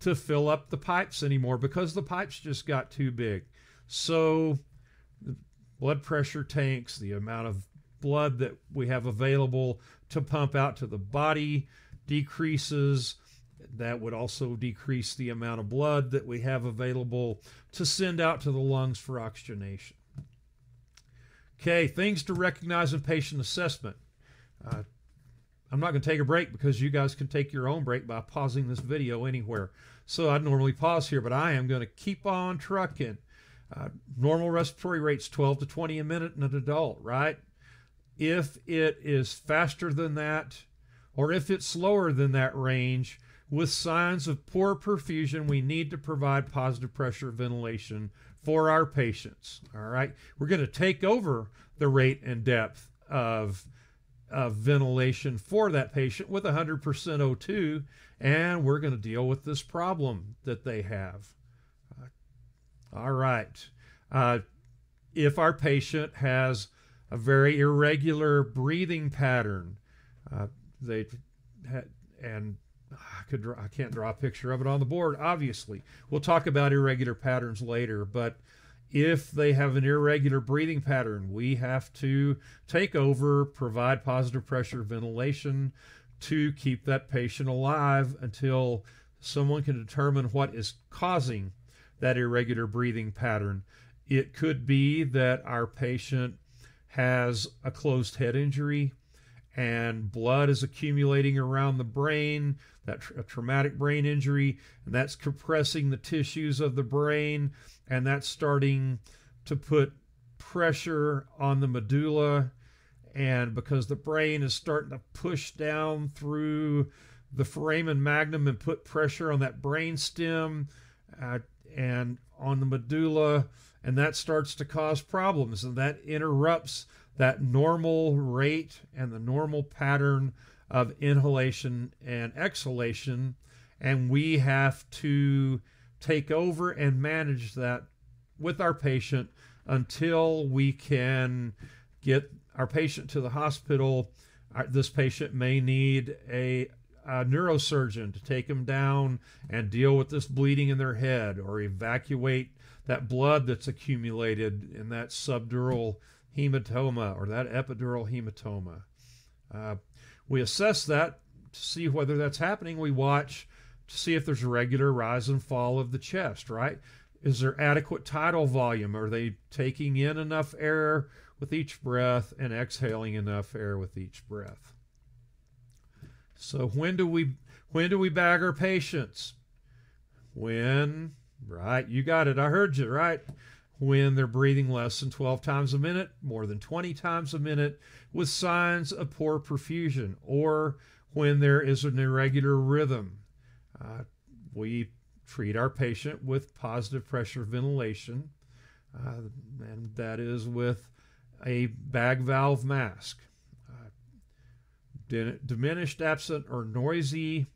to fill up the pipes anymore because the pipes just got too big. So the blood pressure tanks the amount of blood that we have available to pump out to the body decreases. That would also decrease the amount of blood that we have available to send out to the lungs for oxygenation Okay, things to recognize in patient assessment. Uh, I'm not going to take a break because you guys can take your own break by pausing this video anywhere. So I'd normally pause here, but I am going to keep on trucking. Uh, normal respiratory rate's 12 to 20 a minute in an adult, right? If it is faster than that, or if it's slower than that range, with signs of poor perfusion, we need to provide positive pressure ventilation for our patients. All right. We're going to take over the rate and depth of, of ventilation for that patient with 100% O2, and we're going to deal with this problem that they have. Uh, all right. Uh, if our patient has a very irregular breathing pattern, uh, they had, and could draw, I can't draw a picture of it on the board. Obviously, we'll talk about irregular patterns later. But if they have an irregular breathing pattern, we have to take over, provide positive pressure ventilation to keep that patient alive until someone can determine what is causing that irregular breathing pattern. It could be that our patient has a closed head injury and blood is accumulating around the brain, that tra- traumatic brain injury, and that's compressing the tissues of the brain, and that's starting to put pressure on the medulla. And because the brain is starting to push down through the foramen magnum and put pressure on that brain stem uh, and on the medulla, and that starts to cause problems, and that interrupts that normal rate and the normal pattern of inhalation and exhalation. And we have to take over and manage that with our patient until we can get our patient to the hospital. Uh, this patient may need a, a neurosurgeon to take them down and deal with this bleeding in their head or evacuate that blood that's accumulated in that subdural hematoma or that epidural hematoma. Uh, we assess that to see whether that's happening. We watch to see if there's a regular rise and fall of the chest, right? Is there adequate tidal volume? Are they taking in enough air with each breath and exhaling enough air with each breath? So when do we when do we bag our patients? When, right? You got it. I heard you, right? When they're breathing less than 12 times a minute, more than 20 times a minute, with signs of poor perfusion, or when there is an irregular rhythm. Uh, we treat our patient with positive pressure ventilation, uh, and that is with a bag valve mask. Uh, diminished, absent, or noisy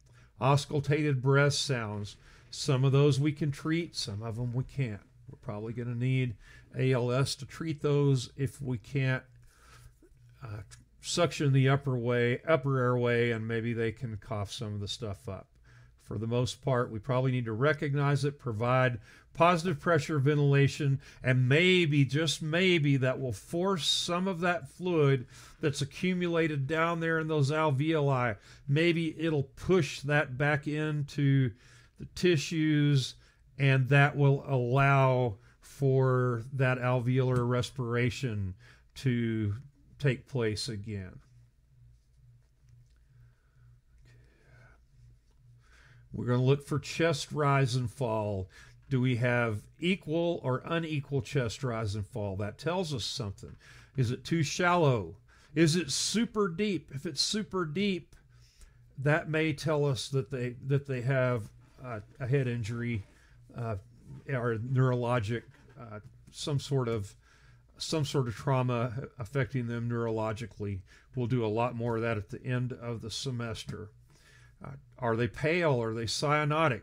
auscultated breath sounds. Some of those we can treat, some of them we can't. We're probably going to need ALS to treat those if we can't uh, suction the upper way, upper airway, and maybe they can cough some of the stuff up. For the most part, we probably need to recognize it, provide positive pressure ventilation, and maybe, just maybe, that will force some of that fluid that's accumulated down there in those alveoli. Maybe it'll push that back into the tissues and that will allow for that alveolar respiration to take place again. We're going to look for chest rise and fall. Do we have equal or unequal chest rise and fall? That tells us something. Is it too shallow? Is it super deep? If it's super deep, that may tell us that they that they have uh, a head injury uh, or neurologic, uh, some sort of some sort of trauma affecting them neurologically. We'll do a lot more of that at the end of the semester. Uh, are they pale? Are they cyanotic?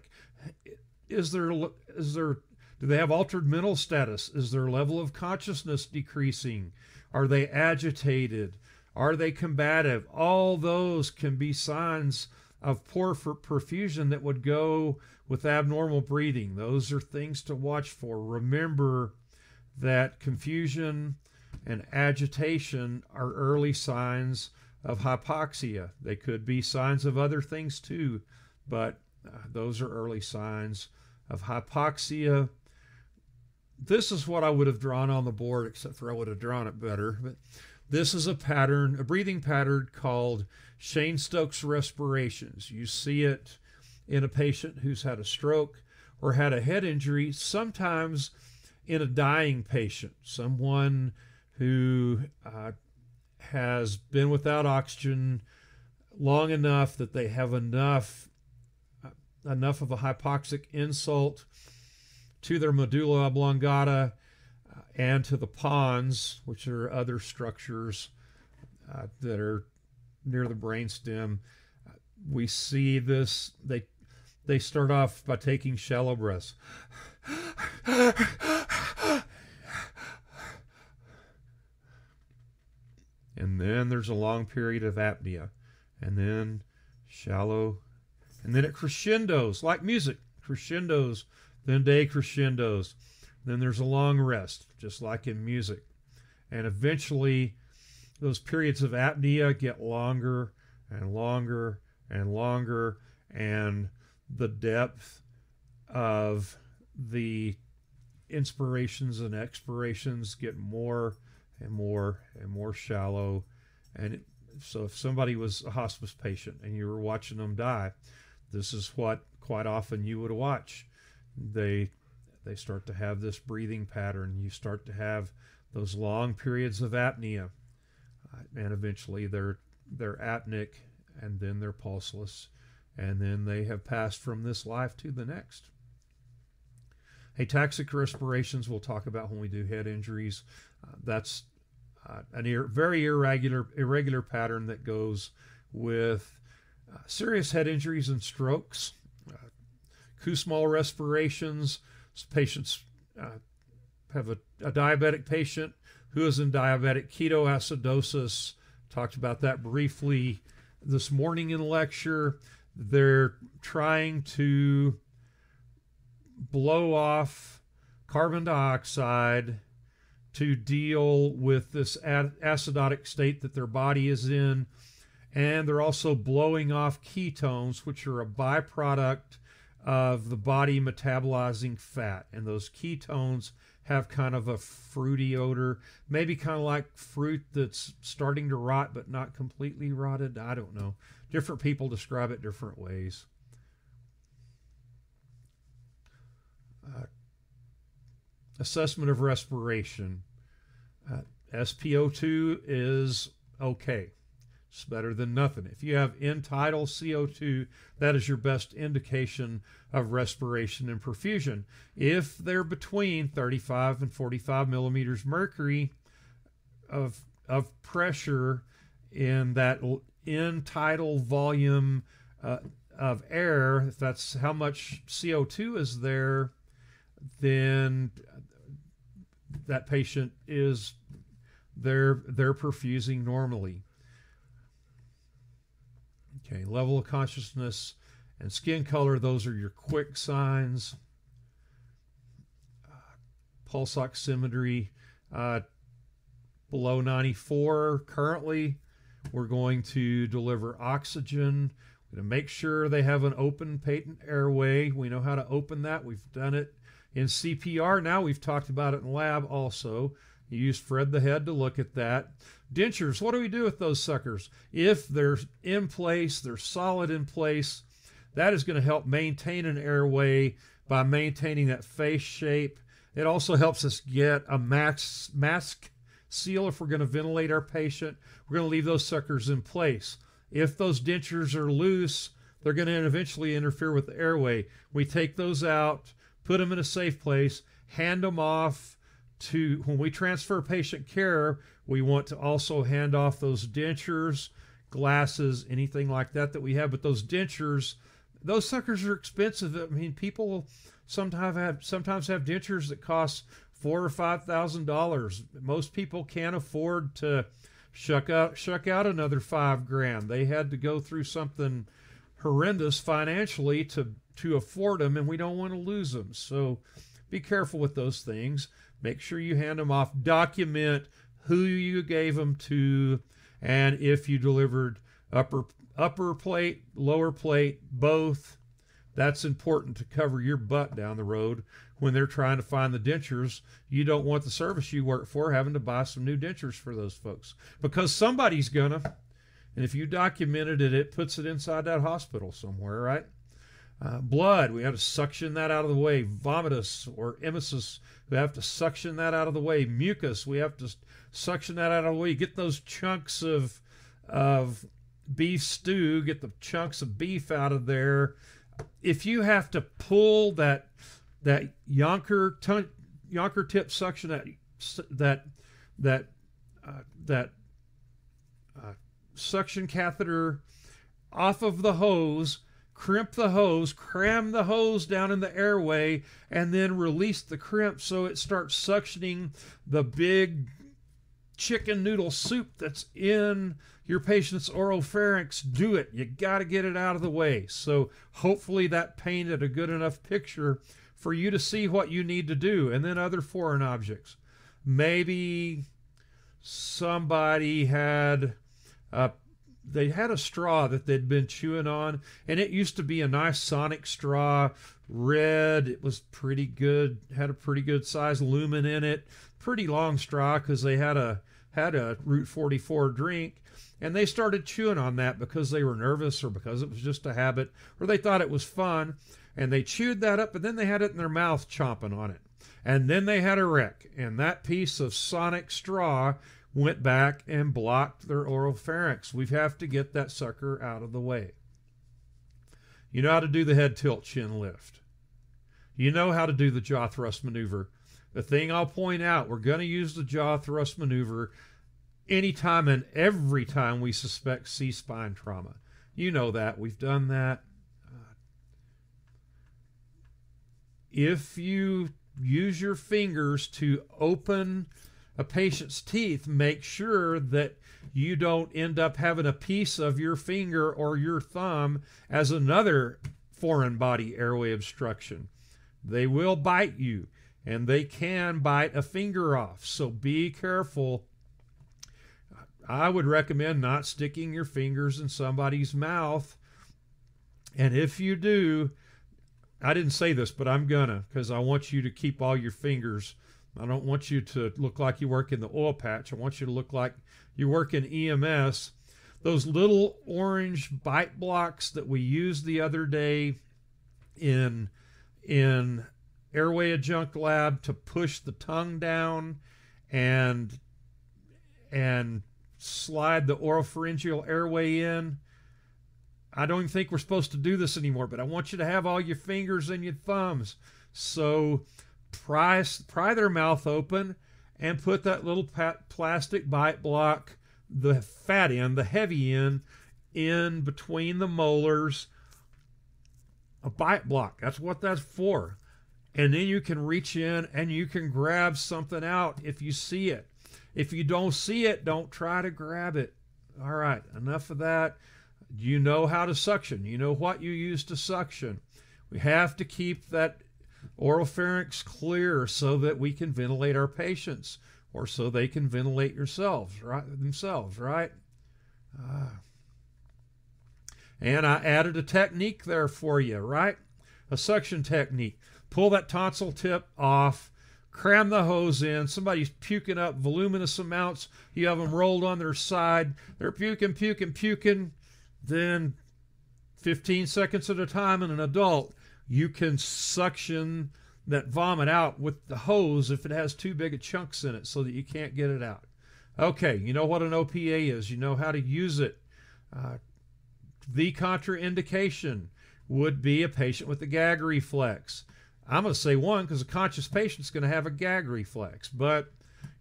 Is there is there do they have altered mental status? Is their level of consciousness decreasing? Are they agitated? Are they combative? All those can be signs of poor perfusion that would go with abnormal breathing. Those are things to watch for. Remember that confusion and agitation are early signs of hypoxia. They could be signs of other things too, but uh, those are early signs of hypoxia. This is what I would have drawn on the board, except for I would have drawn it better. But this is a pattern, a breathing pattern called Cheyne Stokes respirations. You see it in a patient who's had a stroke or had a head injury, sometimes in a dying patient, someone who uh, has been without oxygen long enough that they have enough uh, enough of a hypoxic insult to their medulla oblongata and to the pons, which are other structures uh, that are near the brainstem. We see this. They they start off by taking shallow breaths. and then there's a long period of apnea, and then shallow, and then it crescendos like music, crescendos, then decrescendos. Then there's a long rest, just like in music, and eventually those periods of apnea get longer and longer and longer, and the depth of the inspirations and expirations get more and more and more shallow. And so, if somebody was a hospice patient and you were watching them die, this is what quite often you would watch. They they start to have this breathing pattern. You start to have those long periods of apnea, uh, and eventually they're they're apneic, and then they're pulseless, and then they have passed from this life to the next. Ataxic respirations we'll talk about when we do head injuries. Uh, that's uh, an ir- very irregular irregular pattern that goes with uh, serious head injuries and strokes. Uh, Kussmaul respirations. Patients uh, have a, a diabetic patient who is in diabetic ketoacidosis. Talked about that briefly this morning in lecture. They're trying to blow off carbon dioxide to deal with this acidotic state that their body is in. And they're also blowing off ketones, which are a byproduct of the body metabolizing fat. And those ketones have kind of a fruity odor, maybe kind of like fruit that's starting to rot but not completely rotted. I don't know. Different people describe it different ways. Uh, assessment of respiration. Uh, SpO2 is okay. It's better than nothing. If you have end-tidal CO2, that is your best indication of respiration and perfusion. If they're between 35 and 45 millimeters mercury of, of pressure in that end-tidal volume uh, of air, if that's how much CO2 is there, then that patient is they're they're perfusing normally. Okay, level of consciousness and skin color, those are your quick signs. Uh, pulse oximetry uh, below 94 currently. We're going to deliver oxygen. We're going to make sure they have an open patent airway. We know how to open that. We've done it in CPR, now we've talked about it in lab also. You use Fred the head to look at that. Dentures, what do we do with those suckers? If they're in place, they're solid in place, that is going to help maintain an airway by maintaining that face shape. It also helps us get a max, mask seal if we're going to ventilate our patient. We're going to leave those suckers in place. If those dentures are loose, they're going to eventually interfere with the airway. We take those out, put them in a safe place, hand them off to when we transfer patient care, we want to also hand off those dentures, glasses, anything like that that we have. But those dentures, those suckers are expensive. I mean, people sometimes have sometimes have dentures that cost four or five thousand dollars. Most people can't afford to shuck out shuck out another five grand. They had to go through something horrendous financially to to afford them, and we don't want to lose them. So be careful with those things. Make sure you hand them off. Document who you gave them to, and if you delivered upper upper plate, lower plate, both. That's important to cover your butt down the road when they're trying to find the dentures. You don't want the service you work for having to buy some new dentures for those folks because somebody's gonna. And if you documented it, it puts it inside that hospital somewhere, right? Uh, blood, we have to suction that out of the way. Vomitus or emesis, we have to suction that out of the way. Mucus, we have to suction that out of the way. Get those chunks of of beef stew, get the chunks of beef out of there. If you have to pull that that Yankauer ton, Yankauer tip suction that that that uh, that uh, suction catheter off of the hose crimp the hose, cram the hose down in the airway, and then release the crimp so it starts suctioning the big chicken noodle soup that's in your patient's oropharynx. Do it. You got to get it out of the way. So hopefully that painted a good enough picture for you to see what you need to do. And then other foreign objects. Maybe somebody had a they had a straw that they'd been chewing on, and it used to be a nice Sonic straw, red. It was pretty good, had a pretty good size lumen in it, pretty long straw because they had a had a Route 44 drink, and they started chewing on that because they were nervous or because it was just a habit or they thought it was fun, and they chewed that up, and then they had it in their mouth chomping on it. And then they had a wreck, and that piece of Sonic straw went back and blocked their oropharynx. We have to get that sucker out of the way. You know how to do the head tilt chin lift. You know how to do the jaw thrust maneuver. The thing I'll point out, we're going to use the jaw thrust maneuver anytime and every time we suspect C spine trauma. You know that. We've done that. If you use your fingers to open a patient's teeth, make sure that you don't end up having a piece of your finger or your thumb as another foreign body airway obstruction. They will bite you and they can bite a finger off. So be careful. I would recommend not sticking your fingers in somebody's mouth. And if you do, I didn't say this, but I'm gonna because I want you to keep all your fingers I don't want you to look like you work in the oil patch. I want you to look like you work in EMS. Those little orange bite blocks that we used the other day in in airway adjunct lab to push the tongue down and and slide the oropharyngeal airway in. I don't even think we're supposed to do this anymore, but I want you to have all your fingers and your thumbs. So pry, pry their mouth open and put that little plastic bite block, the fat end, the heavy end, in between the molars. A bite block. That's what that's for. And then you can reach in and you can grab something out if you see it. If you don't see it, don't try to grab it. All right, enough of that. You know how to suction. You know what you use to suction. We have to keep that oropharynx clear so that we can ventilate our patients or so they can ventilate yourselves, right? Themselves, right? Uh, and I added a technique there for you, right? A suction technique. Pull that tonsil tip off, cram the hose in. Somebody's puking up voluminous amounts. You have them rolled on their side. They're puking, puking, puking. Then 15 seconds at a time in an adult, you can suction that vomit out with the hose if it has too big of chunks in it so that you can't get it out. Okay, you know what an OPA is, you know how to use it. Uh, the contraindication would be a patient with a gag reflex. I'm going to say one because a conscious patient is going to have a gag reflex, but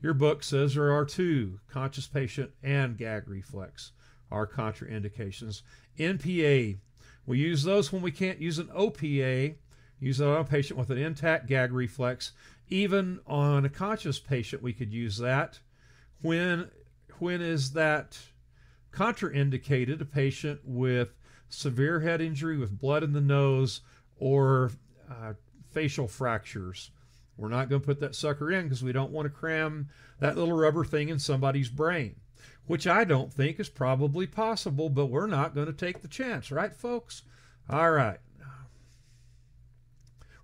your book says there are two conscious patient and gag reflex are contraindications. NPA, we use those when we can't use an OPA, use it on a patient with an intact gag reflex. Even on a conscious patient, we could use that. When, when is that contraindicated? A patient with severe head injury with blood in the nose or uh, facial fractures. We're not going to put that sucker in because we don't want to cram that little rubber thing in somebody's brain, which I don't think is probably possible, but we're not going to take the chance, right, folks? All right.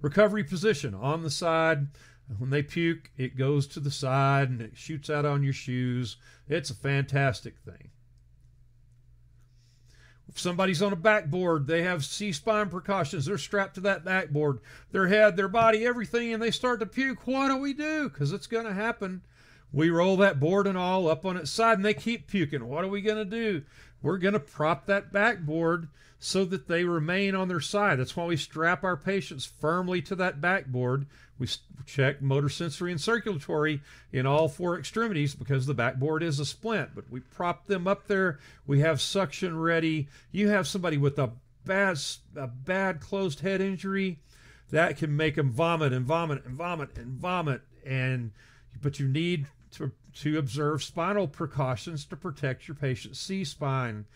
Recovery position on the side. When they puke, it goes to the side and it shoots out on your shoes. It's a fantastic thing. If somebody's on a backboard, they have C spine precautions. They're strapped to that backboard, their head, their body, everything, and they start to puke. What do we do? Because it's going to happen. We roll that board and all up on its side, and they keep puking. What are we going to do? We're going to prop that backboard so that they remain on their side. That's why we strap our patients firmly to that backboard. We check motor sensory and circulatory in all four extremities because the backboard is a splint, but we prop them up there. We have suction ready. You have somebody with a bad, a bad closed head injury that can make them vomit and vomit and vomit and vomit. And but you need to to observe spinal precautions to protect your patient's C spine.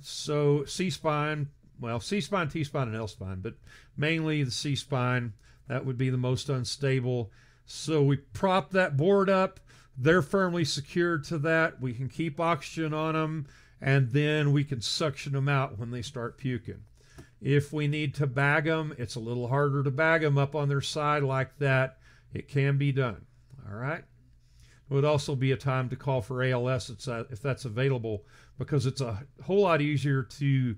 So C spine, well, C spine, T spine, and L spine, but mainly the C spine. That would be the most unstable. So we prop that board up. They're firmly secured to that. We can keep oxygen on them, and then we can suction them out when they start puking. If we need to bag them, it's a little harder to bag them up on their side like that. It can be done. All right. It would also be a time to call for ALS if that's available because it's a whole lot easier to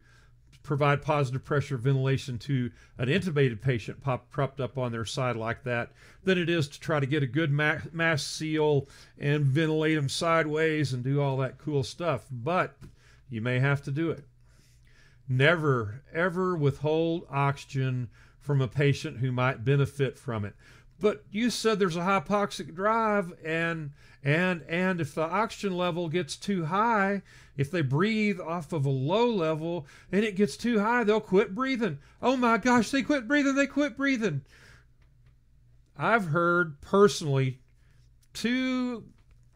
provide positive pressure ventilation to an intubated patient pop, propped up on their side like that than it is to try to get a good mask seal and ventilate them sideways and do all that cool stuff. But you may have to do it. Never, ever withhold oxygen from a patient who might benefit from it. But you said there's a hypoxic drive, and and and if the oxygen level gets too high, if they breathe off of a low level and it gets too high, they'll quit breathing. Oh my gosh, they quit breathing, they quit breathing. I've heard personally two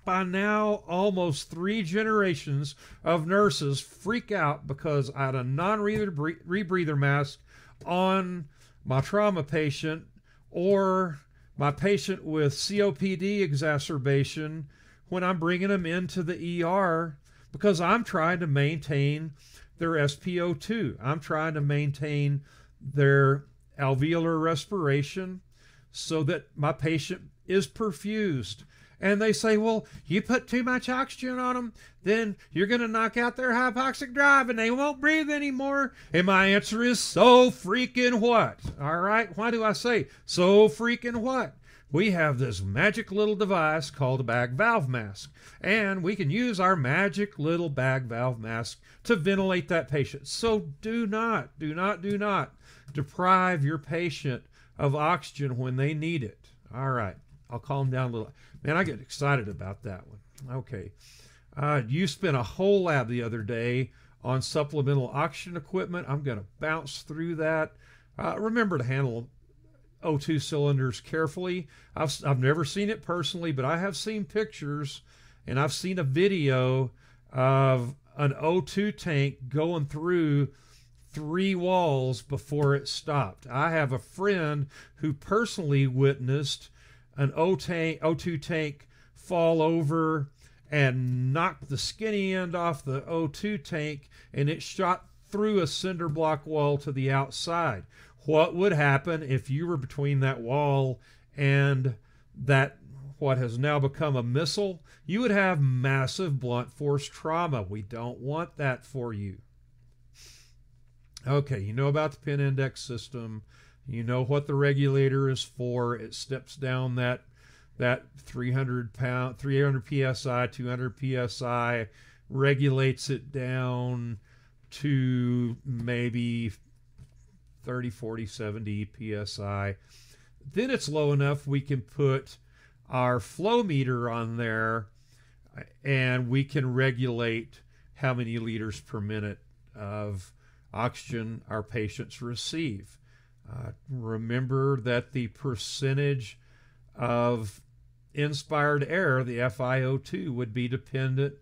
by now almost three generations of nurses freak out because I had a non-rebreather mask on my trauma patient or my patient with COPD exacerbation when I'm bringing them into the ER because I'm trying to maintain their SpO2. I'm trying to maintain their alveolar respiration so that my patient is perfused and they say, well, you put too much oxygen on them, then you're going to knock out their hypoxic drive and they won't breathe anymore. And my answer is, so freaking what? All right. Why do I say so freaking what? We have this magic little device called a bag valve mask, and we can use our magic little bag valve mask to ventilate that patient. So do not, do not, do not deprive your patient of oxygen when they need it. All right. I'll calm down a little. Man, I get excited about that one. Okay. Uh, you spent a whole lab the other day on supplemental oxygen equipment. I'm going to bounce through that. Uh, remember to handle O2 cylinders carefully. I've, I've never seen it personally, but I have seen pictures and I've seen a video of an O2 tank going through three walls before it stopped. I have a friend who personally witnessed an O2 tank fall over and knocked the skinny end off the O2 tank and it shot through a cinder block wall to the outside. What would happen if you were between that wall and that what has now become a missile? You would have massive blunt force trauma. We don't want that for you. Okay, you know about the pin index system. You know what the regulator is for. It steps down that that 300 pound 300 psi 200 psi regulates it down to maybe 30 40 70 psi then it's low enough we can put our flow meter on there and we can regulate how many liters per minute of oxygen our patients receive. Uh, remember that the percentage of inspired air, the FiO2, would be dependent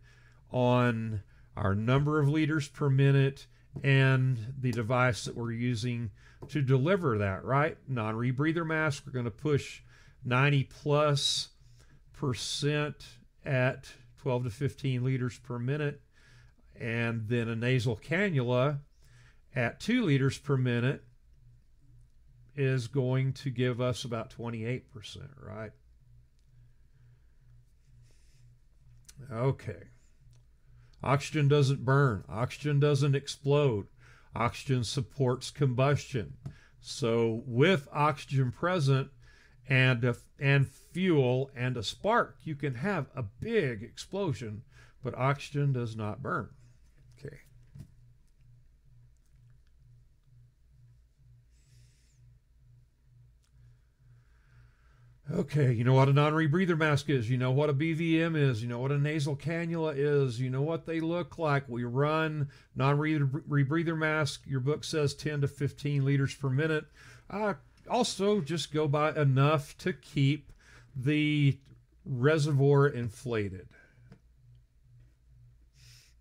on our number of liters per minute and the device that we're using to deliver that, right? Non rebreather mask, we're going to push 90 plus percent at 12 to 15 liters per minute. And then a nasal cannula at 2 liters per minute is going to give us about 28%, right? Okay. Oxygen doesn't burn, oxygen doesn't explode, oxygen supports combustion. So, with oxygen present and, a, and fuel and a spark, you can have a big explosion, but oxygen does not burn. Okay, you know what a non rebreather mask is. You know what a BVM is. You know what a nasal cannula is. You know what they look like. We run non rebreather mask. Your book says 10 to 15 liters per minute. Also, just go by enough to keep the reservoir inflated.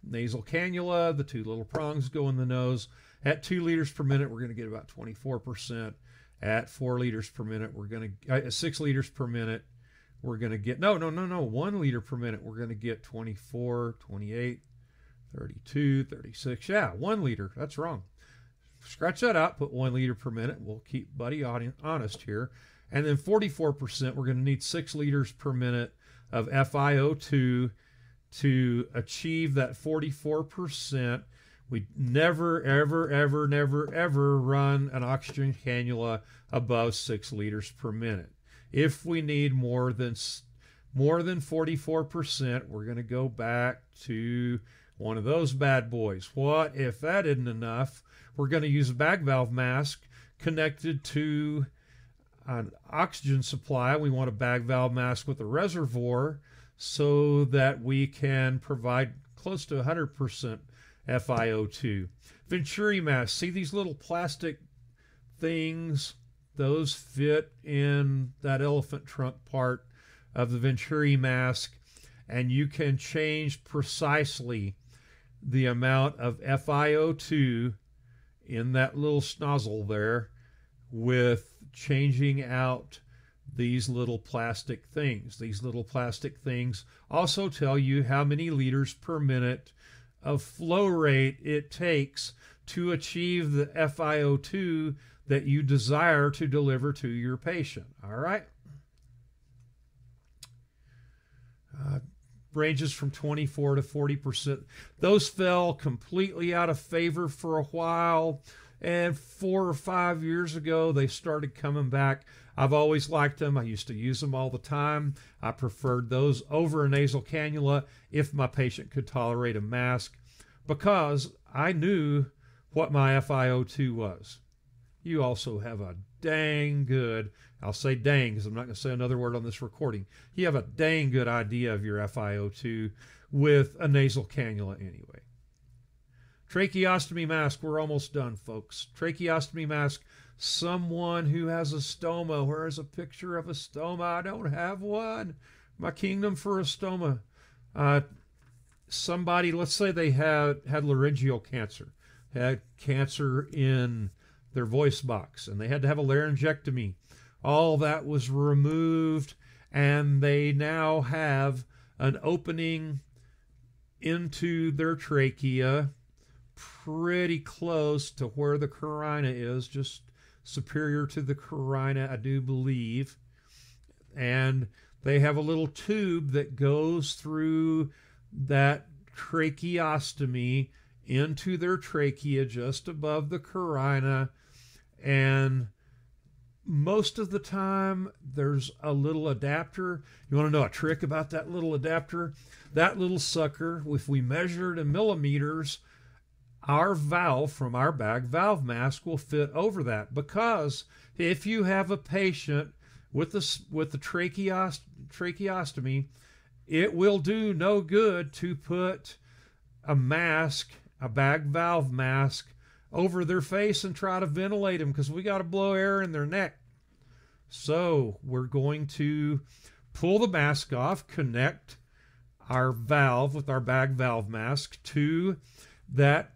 Nasal cannula, the two little prongs go in the nose. At two liters per minute, we're going to get about 24% at four liters per minute. We're going to uh, at six liters per minute. We're going to get no, no, no, no. One liter per minute. We're going to get 24, 28, 32, 36. Yeah, one liter. That's wrong. Scratch that out. Put one liter per minute. We'll keep Buddy honest here. And then 44%, we're going to need six liters per minute of FiO2 to achieve that 44%. We never, ever, ever, never, ever run an oxygen cannula above six liters per minute. If we need more than more than 44%, we're going to go back to one of those bad boys. What if that isn't enough? We're going to use a bag valve mask connected to an oxygen supply. We want a bag valve mask with a reservoir so that we can provide close to 100% FiO2. Venturi mask. See these little plastic things? Those fit in that elephant trunk part of the Venturi mask, and you can change precisely the amount of FiO2 in that little nozzle there with changing out these little plastic things. These little plastic things also tell you how many liters per minute of flow rate it takes to achieve the FiO2 that you desire to deliver to your patient. All right? Uh, ranges from 24 to 40%. Those fell completely out of favor for a while. And four or five years ago, they started coming back. I've always liked them. I used to use them all the time. I preferred those over a nasal cannula if my patient could tolerate a mask because I knew what my FiO2 was. You also have a dang good, I'll say dang because I'm not going to say another word on this recording. You have a dang good idea of your FiO2 with a nasal cannula anyway. Tracheostomy mask, we're almost done, folks. Tracheostomy mask, someone who has a stoma. Where's a picture of a stoma? I don't have one. My kingdom for a stoma. Uh, somebody, let's say they had, had laryngeal cancer, had cancer in their voice box, and they had to have a laryngectomy. All that was removed, and they now have an opening into their trachea pretty close to where the carina is, just superior to the carina, I do believe. And they have a little tube that goes through that tracheostomy into their trachea just above the carina. And most of the time there's a little adapter. You want to know a trick about that little adapter? That little sucker, if we measure it in millimeters, our valve from our bag valve mask will fit over that because if you have a patient with the with the tracheost, tracheostomy, it will do no good to put a mask, a bag valve mask over their face and try to ventilate them because we got to blow air in their neck. So we're going to pull the mask off, connect our valve with our bag valve mask to that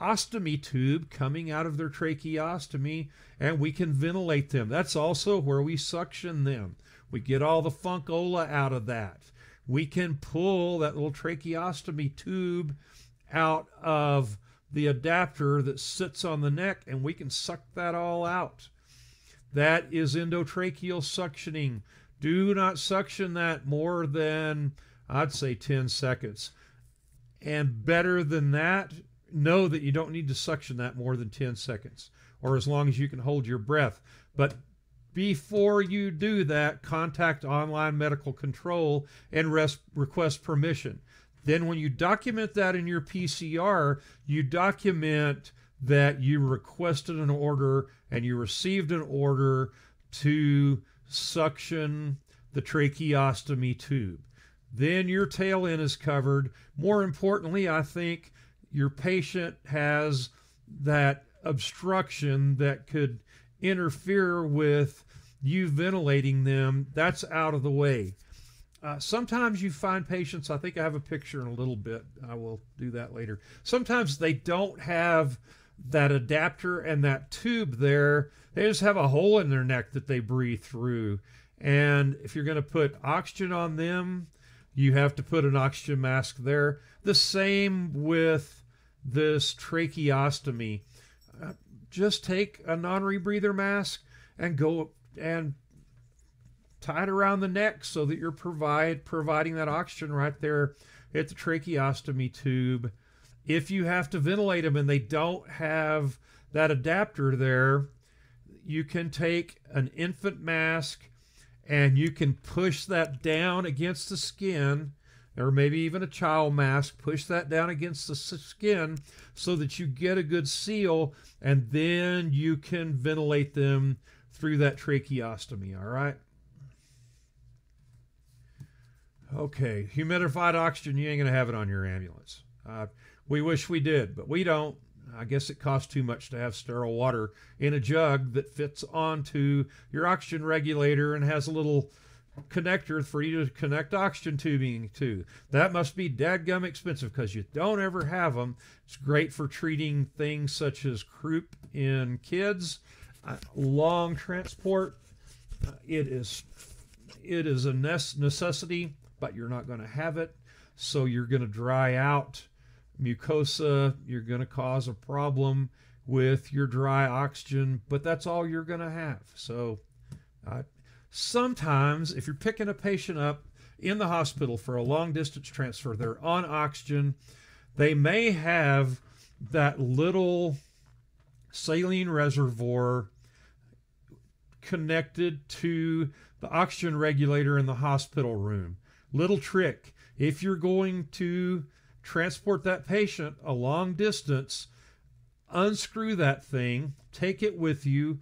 ostomy tube coming out of their tracheostomy, and we can ventilate them. That's also where we suction them. We get all the funcola out of that. We can pull that little tracheostomy tube out of the adapter that sits on the neck and we can suck that all out. That is endotracheal suctioning. Do not suction that more than, I'd say, 10 seconds. And better than that, know that you don't need to suction that more than 10 seconds or as long as you can hold your breath. But before you do that, contact online medical control and request permission. Then, when you document that in your PCR, you document that you requested an order and you received an order to suction the tracheostomy tube. Then your tail end is covered. More importantly, I think your patient has that obstruction that could interfere with you ventilating them. That's out of the way. Uh, sometimes you find patients, I think I have a picture in a little bit. I will do that later. Sometimes they don't have that adapter and that tube there. They just have a hole in their neck that they breathe through. And if you're going to put oxygen on them, you have to put an oxygen mask there. The same with this tracheostomy. Uh, just take a non rebreather mask and go and tie it around the neck so that you're provide providing that oxygen right there at the tracheostomy tube. If you have to ventilate them and they don't have that adapter there, you can take an infant mask and you can push that down against the skin or maybe even a child mask, push that down against the skin so that you get a good seal and then you can ventilate them through that tracheostomy, all right? Okay, humidified oxygen, you ain't going to have it on your ambulance. Uh, we wish we did, but we don't. I guess it costs too much to have sterile water in a jug that fits onto your oxygen regulator and has a little connector for you to connect oxygen tubing to. That must be dadgum expensive because you don't ever have them. It's great for treating things such as croup in kids, uh, long transport. Uh, it is it is a necessity but you're not going to have it. So you're going to dry out mucosa. You're going to cause a problem with your dry oxygen, but that's all you're going to have. So uh, sometimes, if you're picking a patient up in the hospital for a long distance transfer, they're on oxygen. They may have that little saline reservoir connected to the oxygen regulator in the hospital room. Little trick if you're going to transport that patient a long distance, unscrew that thing, take it with you,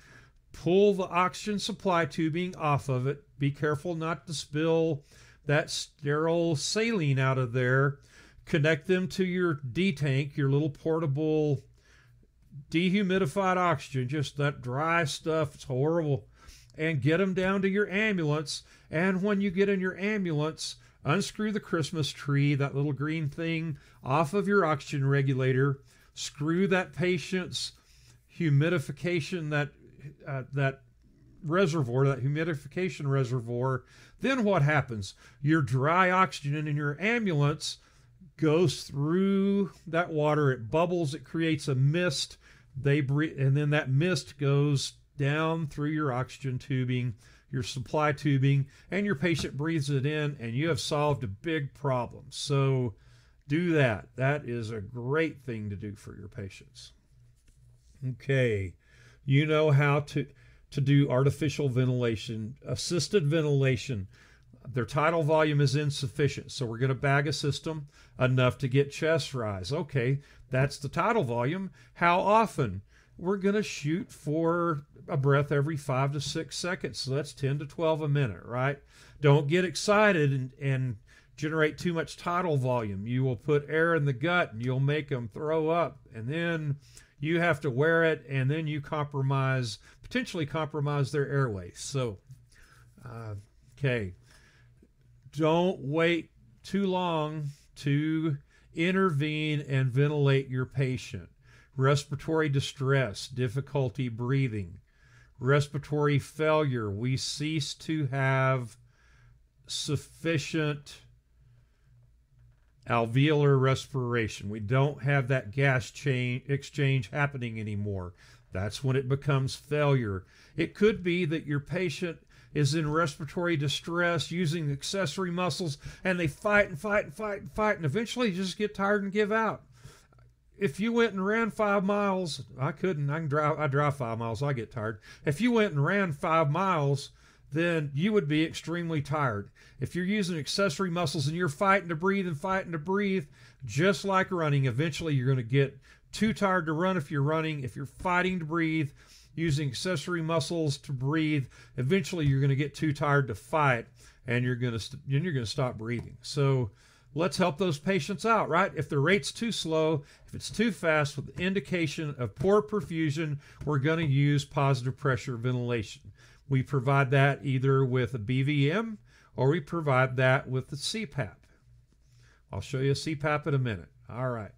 pull the oxygen supply tubing off of it. Be careful not to spill that sterile saline out of there. Connect them to your D tank, your little portable dehumidified oxygen, just that dry stuff. It's horrible. And get them down to your ambulance and when you get in your ambulance, unscrew the Christmas tree, that little green thing, off of your oxygen regulator. Screw that patient's humidification, that uh, that reservoir, that humidification reservoir. Then what happens? Your dry oxygen in your ambulance goes through that water. It bubbles. It creates a mist. They breathe, and then that mist goes down through your oxygen tubing your supply tubing, and your patient breathes it in, and you have solved a big problem. So do that. That is a great thing to do for your patients. Okay, you know how to to do artificial ventilation, assisted ventilation. Their tidal volume is insufficient, so we're going to bag a system enough to get chest rise. Okay, that's the tidal volume. How often? We're going to shoot for a breath every five to six seconds, so that's 10 to 12 a minute, right? Don't get excited and, and generate too much tidal volume. You will put air in the gut and you'll make them throw up, and then you have to wear it, and then you compromise, potentially compromise their airways. So, uh, okay, don't wait too long to intervene and ventilate your patient. Respiratory distress, difficulty breathing, respiratory failure. We cease to have sufficient alveolar respiration. We don't have that gas chain exchange happening anymore. That's when it becomes failure. It could be that your patient is in respiratory distress using accessory muscles and they fight and fight and fight and fight and eventually just get tired and give out. If you went and ran five miles, I couldn't. I can drive. I drive five miles. I get tired. If you went and ran five miles, then you would be extremely tired. If you're using accessory muscles and you're fighting to breathe and fighting to breathe, just like running, eventually you're going to get too tired to run if you're running. If you're fighting to breathe, using accessory muscles to breathe, eventually you're going to get too tired to fight and you're going to st- you're going to stop breathing. So let's help those patients out, right? If the rate's too slow, if it's too fast with indication of poor perfusion, we're going to use positive pressure ventilation. We provide that either with a BVM or we provide that with the CPAP. I'll show you a CPAP in a minute. All right.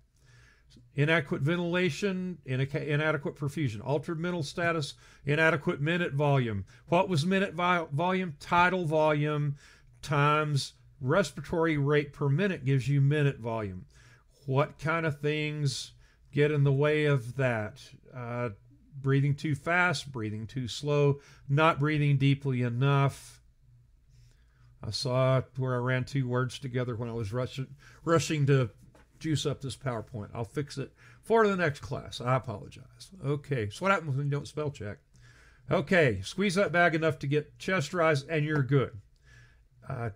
Inadequate ventilation, inadequate perfusion, altered mental status, inadequate minute volume. What was minute volume? Tidal volume times respiratory rate per minute gives you minute volume. What kind of things get in the way of that? Uh, breathing too fast, breathing too slow, not breathing deeply enough. I saw where I ran two words together when I was rushing, rushing to juice up this PowerPoint. I'll fix it for the next class. I apologize. Okay, so what happens when you don't spell check? Okay, squeeze that bag enough to get chest rise, and you're good. Uh,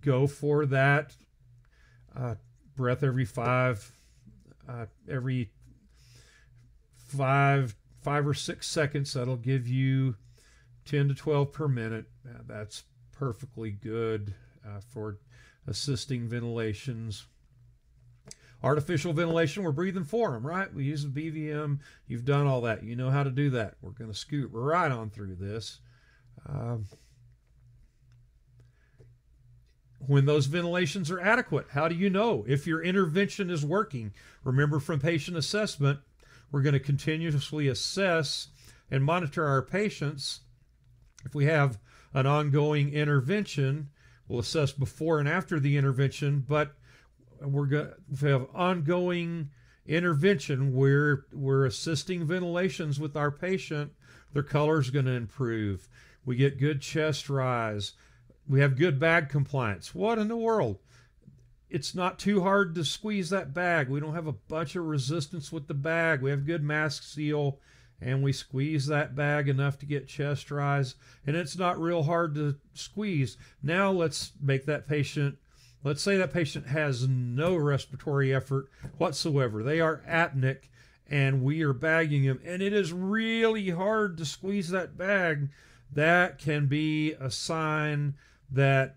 go for that uh, breath every five, uh, every five five or six seconds. That'll give you 10 to 12 per minute. that's perfectly good uh, for assisting ventilations. Artificial ventilation, we're breathing for them, right? We use the BVM. You've done all that. You know how to do that. We're going to scoot right on through this. Um, when those ventilations are adequate, how do you know if your intervention is working? Remember from patient assessment, we're going to continuously assess and monitor our patients. If we have an ongoing intervention, we'll assess before and after the intervention, but we're going have ongoing intervention where we're assisting ventilations with our patient, their color is going to improve. We get good chest rise. We have good bag compliance. What in the world? It's not too hard to squeeze that bag. We don't have a bunch of resistance with the bag. We have good mask seal and we squeeze that bag enough to get chest rise and it's not real hard to squeeze. Now let's make that patient let's say that patient has no respiratory effort whatsoever. They are apneic and we are bagging them and it is really hard to squeeze that bag. That can be a sign that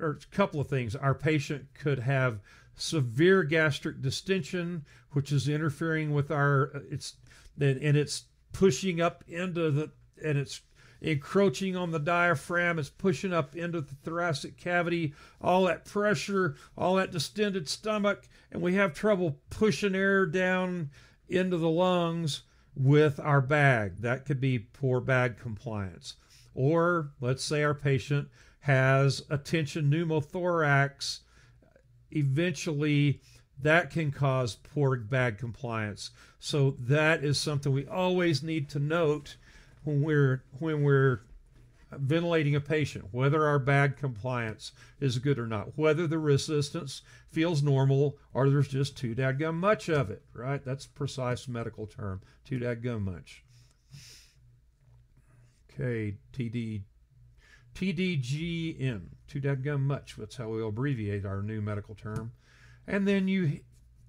or a couple of things. Our patient could have severe gastric distension, which is interfering with our uh, it's and it's pushing up into the and it's encroaching on the diaphragm. It's pushing up into the thoracic cavity. All that pressure, all that distended stomach, and we have trouble pushing air down into the lungs with our bag. That could be poor bag compliance. Or let's say our patient has a tension pneumothorax, eventually that can cause poor bag compliance. So that is something we always need to note when we're when we're ventilating a patient, whether our bag compliance is good or not, whether the resistance feels normal or there's just too dadgum much of it, right? That's precise medical term, too dadgum much. Okay, TD, TDGM, too dadgum much. That's how we abbreviate our new medical term. And then you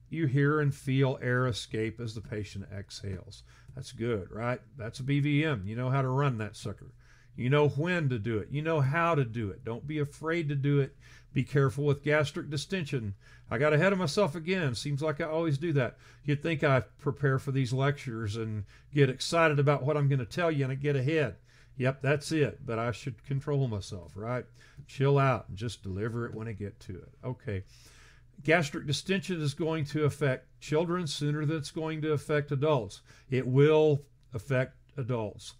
you hear and feel air escape as the patient exhales. That's good, right? That's a BVM. You know how to run that sucker. You know when to do it. You know how to do it. Don't be afraid to do it. Be careful with gastric distension. I got ahead of myself again. Seems like I always do that. You'd think I prepare for these lectures and get excited about what I'm going to tell you and I get ahead. Yep, that's it. But I should control myself, right? Chill out and just deliver it when I get to it. Okay. Gastric distension is going to affect children sooner than it's going to affect adults. It will affect adults.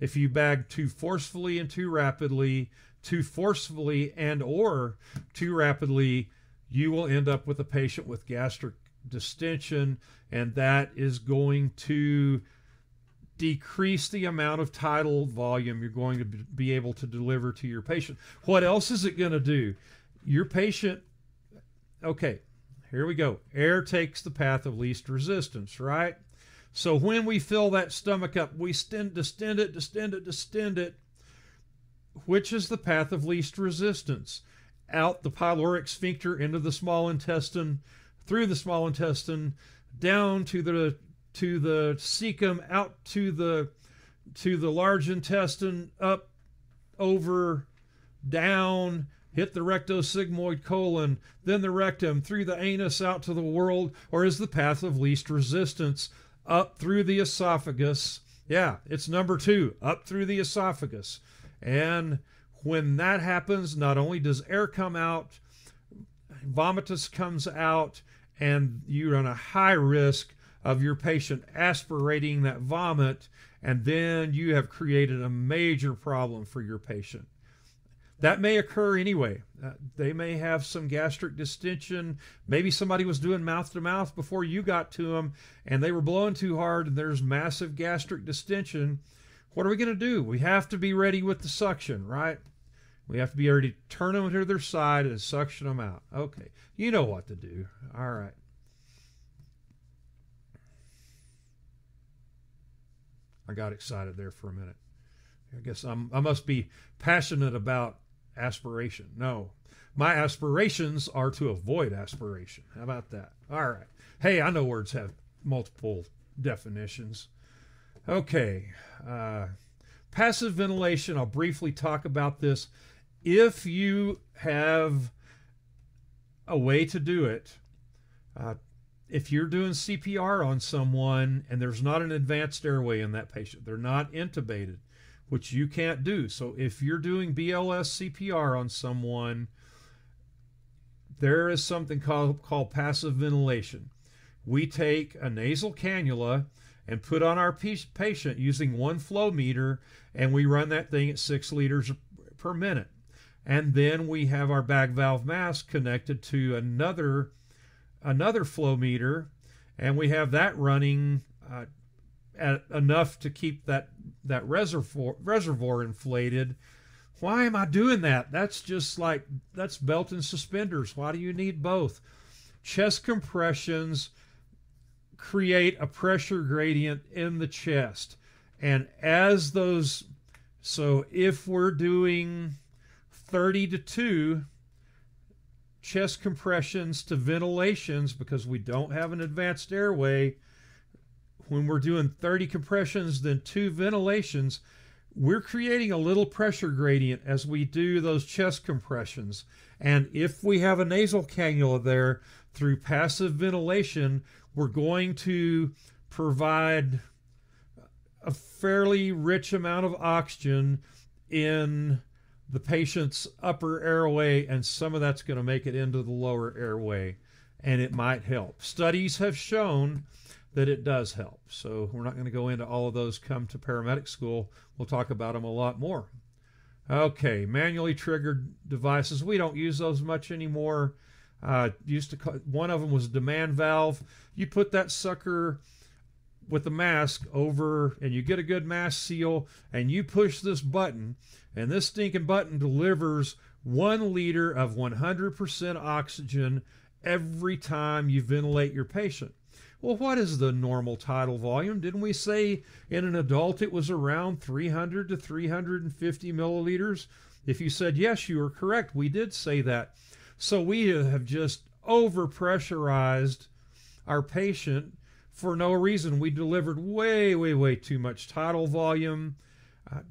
If you bag too forcefully and too rapidly, too forcefully and or too rapidly, you will end up with a patient with gastric distension and that is going to decrease the amount of tidal volume you're going to be able to deliver to your patient. What else is it going to do? Your patient, okay, here we go. Air takes the path of least resistance, right? So when we fill that stomach up, we distend, distend it, distend it, distend it. Which is the path of least resistance? Out the pyloric sphincter into the small intestine, through the small intestine, down to the to the cecum, out to the to the large intestine, up, over, down, hit the rectosigmoid colon, then the rectum, through the anus out to the world, or is the path of least resistance up through the esophagus? Yeah, it's number two, up through the esophagus. And when that happens, not only does air come out, vomitus comes out, and you're run a high risk of your patient aspirating that vomit, and then you have created a major problem for your patient. That may occur anyway. Uh, they may have some gastric distension. Maybe somebody was doing mouth to mouth before you got to them and they were blowing too hard and there's massive gastric distension. What are we going to do? We have to be ready with the suction, right? We have to be ready to turn them to their side and suction them out. Okay, you know what to do. All right. I got excited there for a minute. I guess I'm, I must be passionate about aspiration. No, my aspirations are to avoid aspiration. How about that? All right. Hey, I know words have multiple definitions. Okay. Uh, passive ventilation, I'll briefly talk about this. If you have a way to do it, uh, if you're doing CPR on someone and there's not an advanced airway in that patient, they're not intubated, which you can't do. So if you're doing BLS CPR on someone, there is something called, called passive ventilation. We take a nasal cannula and put on our patient using one flow meter, and we run that thing at six liters per minute. And then we have our bag valve mask connected to another another flow meter, and we have that running uh, at enough to keep that that reservoir reservoir inflated. Why am I doing that? That's just like that's belt and suspenders. Why do you need both? Chest compressions create a pressure gradient in the chest. And as those so if we're doing 30 to 2 chest compressions to ventilations because we don't have an advanced airway. When we're doing 30 compressions, then two ventilations, we're creating a little pressure gradient as we do those chest compressions. And if we have a nasal cannula there through passive ventilation, we're going to provide a fairly rich amount of oxygen in the patient's upper airway, and some of that's going to make it into the lower airway, and it might help. Studies have shown that it does help. So we're not going to go into all of those come to paramedic school. We'll talk about them a lot more. Okay, manually triggered devices. We don't use those much anymore. Uh, used to call, one of them was a demand valve. You put that sucker with the mask over, and you get a good mask seal, and you push this button, and this stinking button delivers one liter of 100% oxygen every time you ventilate your patient. Well, what is the normal tidal volume? Didn't we say in an adult it was around 300 to 350 milliliters? If you said yes, you were correct. We did say that. So we have just overpressurized our patient for no reason. We delivered way, way, way too much tidal volume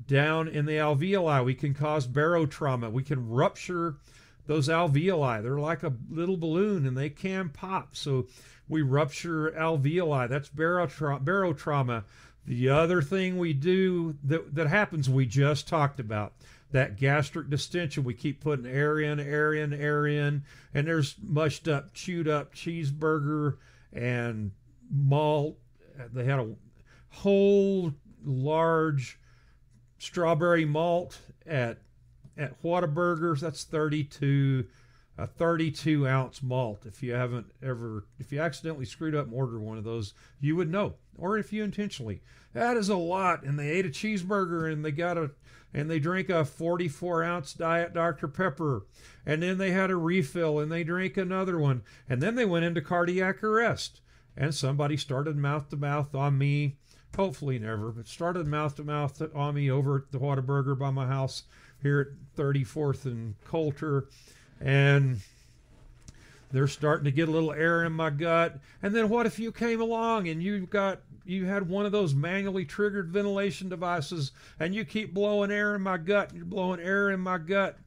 down in the alveoli. We can cause barotrauma. We can rupture those alveoli. They're like a little balloon and they can pop. So we rupture alveoli. That's barotra- barotrauma. The other thing we do that, that happens, we just talked about that gastric distension. We keep putting air in, air in, air in, and there's mushed up, chewed up cheeseburger and malt. They had a whole large strawberry malt at at Whataburgers. That's 32 a 32 ounce malt. If you haven't ever, if you accidentally screwed up and ordered one of those, you would know. Or if you intentionally, that is a lot. And they ate a cheeseburger and they got a, and they drank a 44 ounce diet Dr Pepper, and then they had a refill and they drank another one, and then they went into cardiac arrest and somebody started mouth to mouth on me. Hopefully never, but started mouth to mouth on me over at the Whataburger by my house here at 34th and Coulter, and they're starting to get a little air in my gut. And then what if you came along and you got you had one of those manually triggered ventilation devices and you keep blowing air in my gut, and you're blowing air in my gut,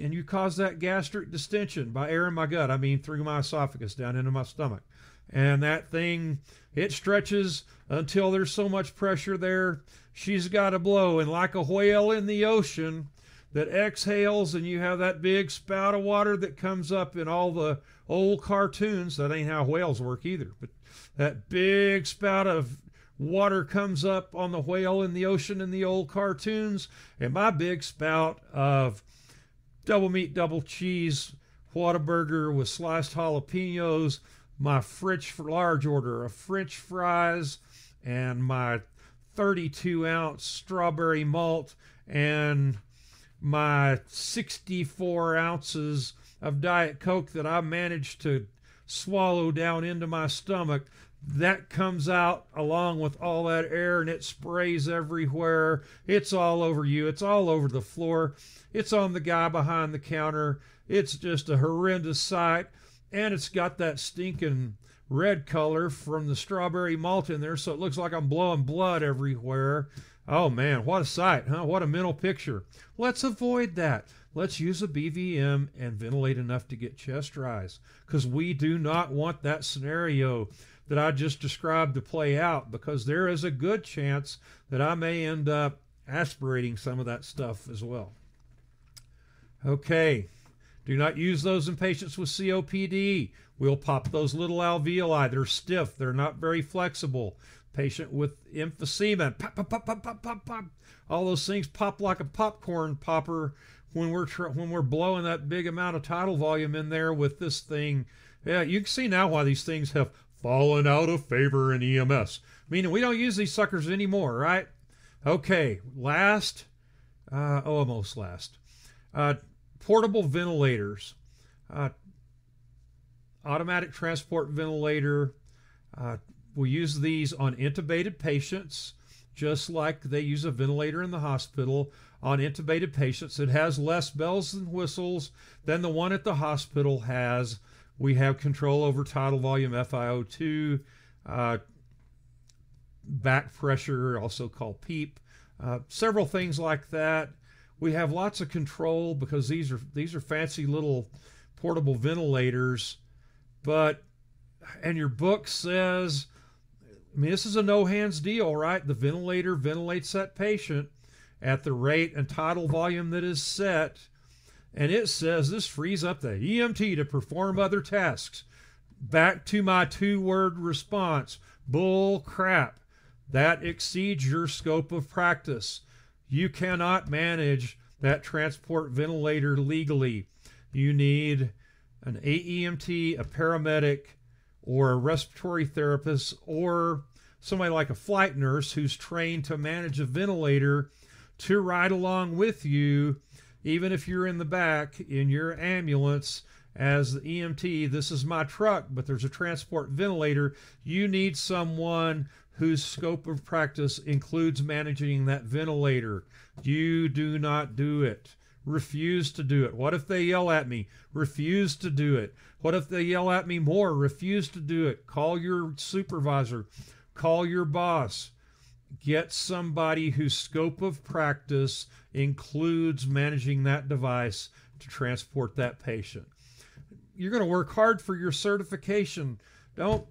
and you cause that gastric distension by air in my gut. I mean through my esophagus down into my stomach and that thing it stretches until there's so much pressure there she's got to blow. And like a whale in the ocean that exhales and you have that big spout of water that comes up in all the old cartoons. That ain't how whales work either but that big spout of water comes up on the whale in the ocean in the old cartoons. And my big spout of double meat double cheese Whataburger with sliced jalapenos my French large order of French fries and my 32 ounce strawberry malt and my 64 ounces of Diet Coke that I managed to swallow down into my stomach. That comes out along with all that air and it sprays everywhere. It's all over you. It's all over the floor. It's on the guy behind the counter. It's just a horrendous sight and it's got that stinking red color from the strawberry malt in there, so it looks like I'm blowing blood everywhere. Oh man, what a sight, huh? What a mental picture. Let's avoid that. Let's use a BVM and ventilate enough to get chest rise because we do not want that scenario that I just described to play out because there is a good chance that I may end up aspirating some of that stuff as well. Okay, do not use those in patients with COPD. We'll pop those little alveoli. They're stiff. They're not very flexible. Patient with emphysema, pop, pop, pop, pop, pop, pop, pop. All those things pop like a popcorn popper when we're when we're blowing that big amount of tidal volume in there with this thing. Yeah, you can see now why these things have fallen out of favor in EMS. Meaning we don't use these suckers anymore, right? Okay, last, uh, oh, almost last. Uh, portable ventilators, uh, automatic transport ventilator. Uh, we use these on intubated patients, just like they use a ventilator in the hospital on intubated patients. It has less bells and whistles than the one at the hospital has. We have control over tidal volume FiO2, uh, back pressure, also called PEEP, uh, several things like that. We have lots of control because these are these are fancy little portable ventilators, but and your book says I mean, this is a no hands deal, right? The ventilator ventilates that patient at the rate and tidal volume that is set. And it says this frees up the EMT to perform other tasks. Back to my two word response bull crap. That exceeds your scope of practice. You cannot manage that transport ventilator legally. You need an AEMT, a paramedic, or a respiratory therapist, or somebody like a flight nurse who's trained to manage a ventilator to ride along with you, even if you're in the back in your ambulance as the EMT, this is my truck, but there's a transport ventilator. You need someone whose scope of practice includes managing that ventilator. You do not do it. Refuse to do it. What if they yell at me? Refuse to do it. What if they yell at me more? Refuse to do it. Call your supervisor. Call your boss. Get somebody whose scope of practice includes managing that device to transport that patient. You're going to work hard for your certification. Don't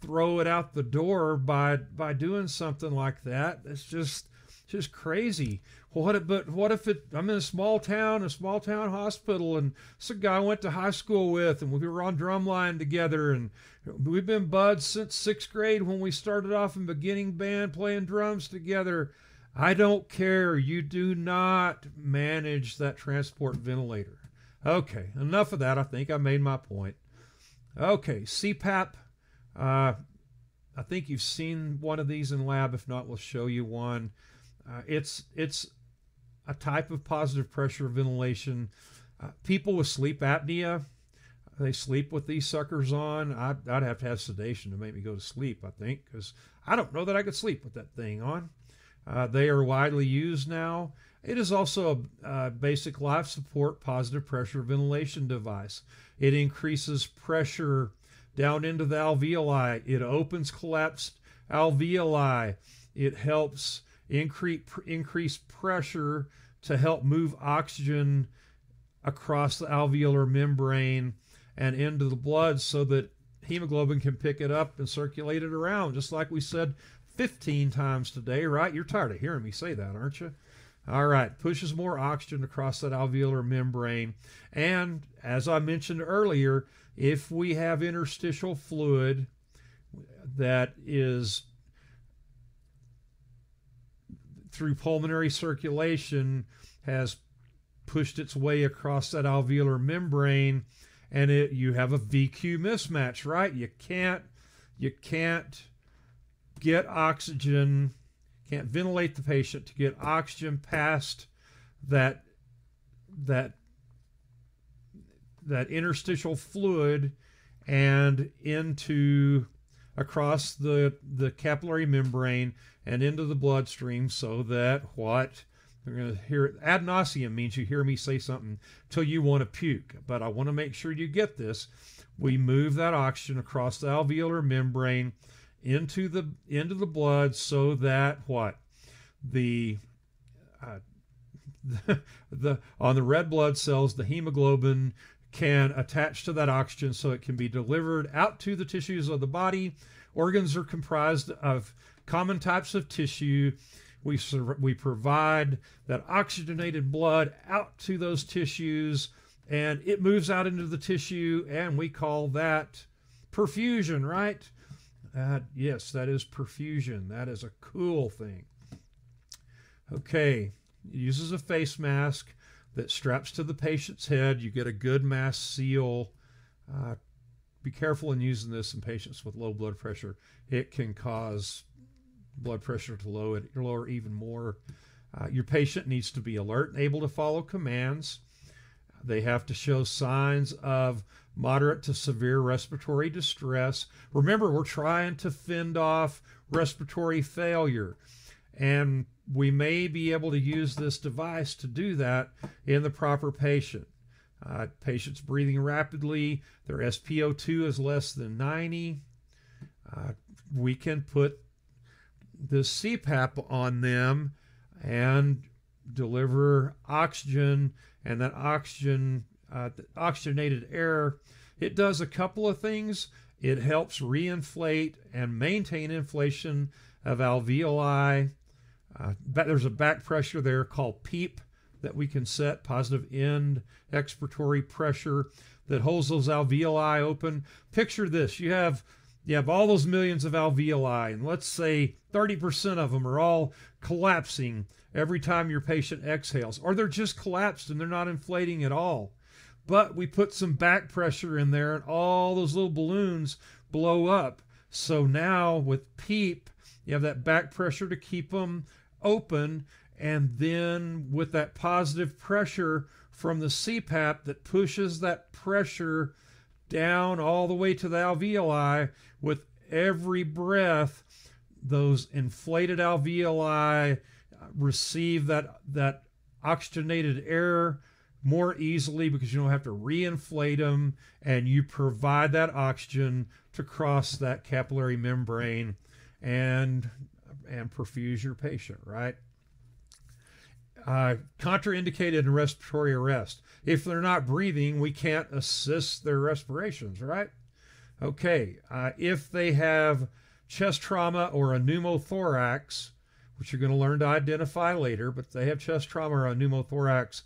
throw it out the door by by doing something like that. It's just just crazy. What but what if it? I'm in a small town, a small town hospital, and it's a guy I went to high school with, and we were on drumline together, and we've been buds since sixth grade when we started off in beginning band playing drums together. I don't care. You do not manage that transport ventilator. Okay, enough of that. I think I made my point. Okay, CPAP. Uh, I think you've seen one of these in lab. If not, we'll show you one. Uh, it's it's a type of positive pressure ventilation. Uh, people with sleep apnea, they sleep with these suckers on. I'd, I'd, have to have sedation to make me go to sleep, I think, because I don't know that I could sleep with that thing on. Uh, they are widely used now. It is also a, a basic life support positive pressure ventilation device. It increases pressure down into the alveoli. It opens collapsed alveoli. It helps increase increase pressure to help move oxygen across the alveolar membrane and into the blood so that hemoglobin can pick it up and circulate it around just like we said 15 times today right? You're tired of hearing me say that aren't you? All right pushes more oxygen across that alveolar membrane. And as i mentioned earlier if we have interstitial fluid that is through pulmonary circulation has pushed its way across that alveolar membrane and it you have a VQ mismatch, right? You can't you can't get oxygen, can't ventilate the patient to get oxygen past that that that interstitial fluid and into across the the capillary membrane and into the bloodstream so that what they're going to hear. Ad nauseum means you hear me say something till you want to puke. But I want to make sure you get this. We move that oxygen across the alveolar membrane into the into the blood so that what the uh, the, [LAUGHS] the on the red blood cells the hemoglobin can attach to that oxygen so it can be delivered out to the tissues of the body. Organs are comprised of common types of tissue. We, we provide that oxygenated blood out to those tissues and it moves out into the tissue, and we call that perfusion, right? Uh, yes, that is perfusion. That is a cool thing. Okay, uses a face mask that straps to the patient's head. You get a good mass seal. Uh, be careful in using this in patients with low blood pressure. It can cause blood pressure to lower, lower even more. Uh, your patient needs to be alert and able to follow commands. They have to show signs of moderate to severe respiratory distress. Remember, we're trying to fend off respiratory failure, and we may be able to use this device to do that in the proper patient. Uh, patients breathing rapidly, their SpO2 is less than 90. Uh, we can put the CPAP on them and deliver oxygen, and that oxygen, uh, oxygenated air, it does a couple of things. It helps reinflate and maintain inflation of alveoli. Uh, there's a back pressure there called PEEP that we can set, positive end expiratory pressure that holds those alveoli open. Picture this you have you have all those millions of alveoli, and let's say 30% of them are all collapsing every time your patient exhales, or they're just collapsed and they're not inflating at all. But we put some back pressure in there, and all those little balloons blow up. So now with PEEP, you have that back pressure to keep them open, and then with that positive pressure from the CPAP that pushes that pressure down all the way to the alveoli with every breath those inflated alveoli receive that that oxygenated air more easily because you don't have to reinflate them and you provide that oxygen to cross that capillary membrane. And and perfuse your patient right? Uh, contraindicated in respiratory arrest. If they're not breathing we can't assist their respirations right? Okay uh, if they have chest trauma or a pneumothorax which you're going to learn to identify later but they have chest trauma or a pneumothorax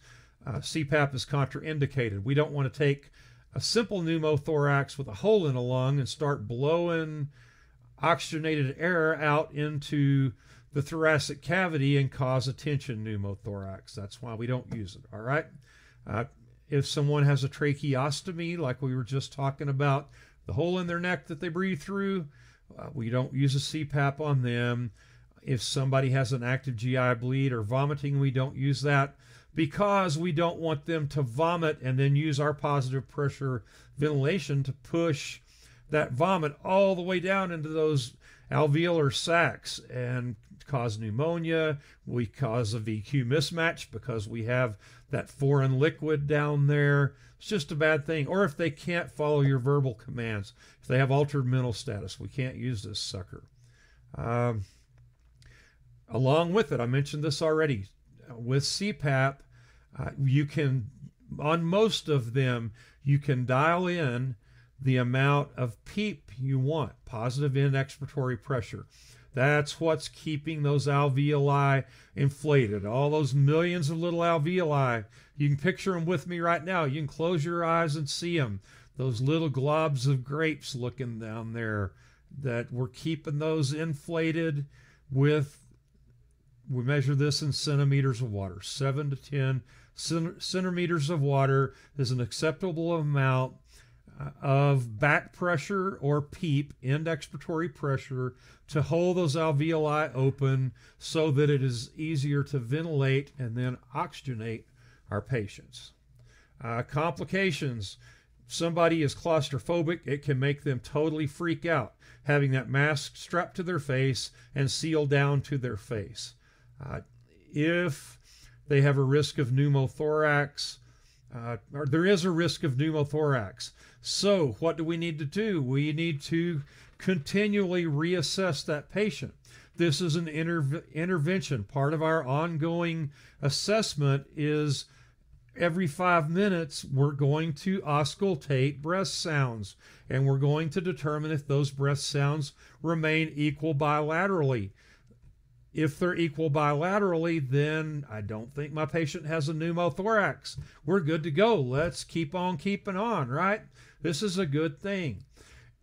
uh, CPAP is contraindicated. We don't want to take a simple pneumothorax with a hole in a lung and start blowing oxygenated air out into the thoracic cavity and cause a tension pneumothorax. That's why we don't use it. All right. Uh, if someone has a tracheostomy, like we were just talking about, the hole in their neck that they breathe through, uh, we don't use a CPAP on them. If somebody has an active GI bleed or vomiting, we don't use that because we don't want them to vomit and then use our positive pressure ventilation to push that vomit all the way down into those alveolar sacs and cause pneumonia. We cause a VQ mismatch because we have that foreign liquid down there. It's just a bad thing. Or if they can't follow your verbal commands, if they have altered mental status, we can't use this sucker. Um, along with it, I mentioned this already, with CPAP, uh, you can, on most of them, you can dial in the amount of PEEP you want, positive end expiratory pressure. That's what's keeping those alveoli inflated. All those millions of little alveoli. You can picture them with me right now. You can close your eyes and see them. Those little globs of grapes looking down there that we're keeping those inflated with we measure this in centimeters of water. 7 to 10 centimeters of water is an acceptable amount of back pressure or PEEP, end expiratory pressure, to hold those alveoli open so that it is easier to ventilate and then oxygenate our patients. Uh, complications somebody is claustrophobic, it can make them totally freak out having that mask strapped to their face and sealed down to their face. Uh, if they have a risk of pneumothorax, uh, or there is a risk of pneumothorax. So, what do we need to do? We need to continually reassess that patient. This is an inter- intervention. Part of our ongoing assessment is every five minutes we're going to auscultate breath sounds and we're going to determine if those breath sounds remain equal bilaterally. If they're equal bilaterally, then I don't think my patient has a pneumothorax. We're good to go. Let's keep on keeping on, right? This is a good thing.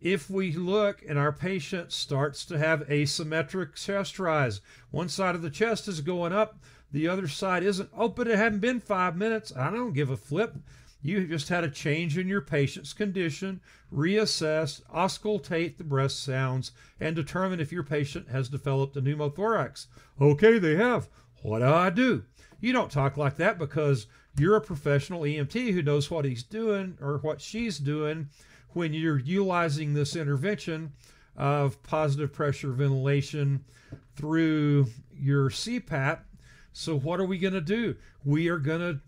If we look and our patient starts to have asymmetric chest rise, one side of the chest is going up, the other side isn't. Oh, but it hadn't been five minutes. I don't give a flip. You just had a change in your patient's condition, reassess, auscultate the breath sounds, and determine if your patient has developed a pneumothorax. Okay, they have. What do I do? You don't talk like that because you're a professional EMT who knows what he's doing or what she's doing when you're utilizing this intervention of positive pressure ventilation through your CPAP. So, what are we going to do? We are going to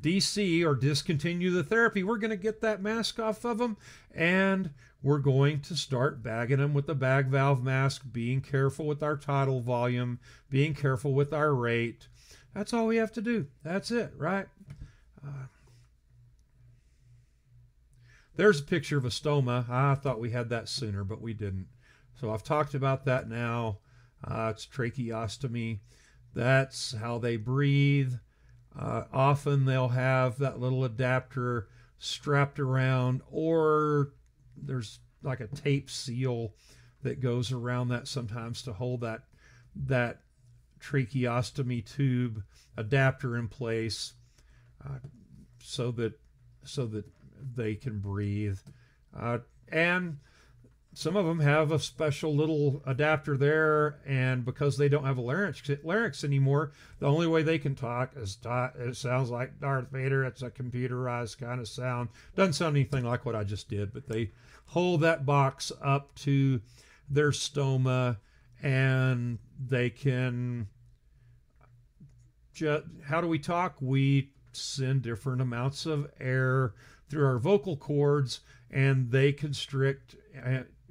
DC or discontinue the therapy, we're going to get that mask off of them and we're going to start bagging them with the bag valve mask, being careful with our tidal volume, being careful with our rate. That's all we have to do. That's it, right? Uh, there's a picture of a stoma. I thought we had that sooner, but we didn't. So I've talked about that now. Uh, it's tracheostomy. That's how they breathe. Uh, often they'll have that little adapter strapped around, or there's like a tape seal that goes around that sometimes to hold that that tracheostomy tube adapter in place, so that so that they can breathe. Uh, and some of them have a special little adapter there, and because they don't have a larynx, larynx anymore, the only way they can talk is it sounds like Darth Vader. It's a computerized kind of sound. Doesn't sound anything like what I just did, but they hold that box up to their stoma, and they can. How do we talk? We send different amounts of air through our vocal cords, and they constrict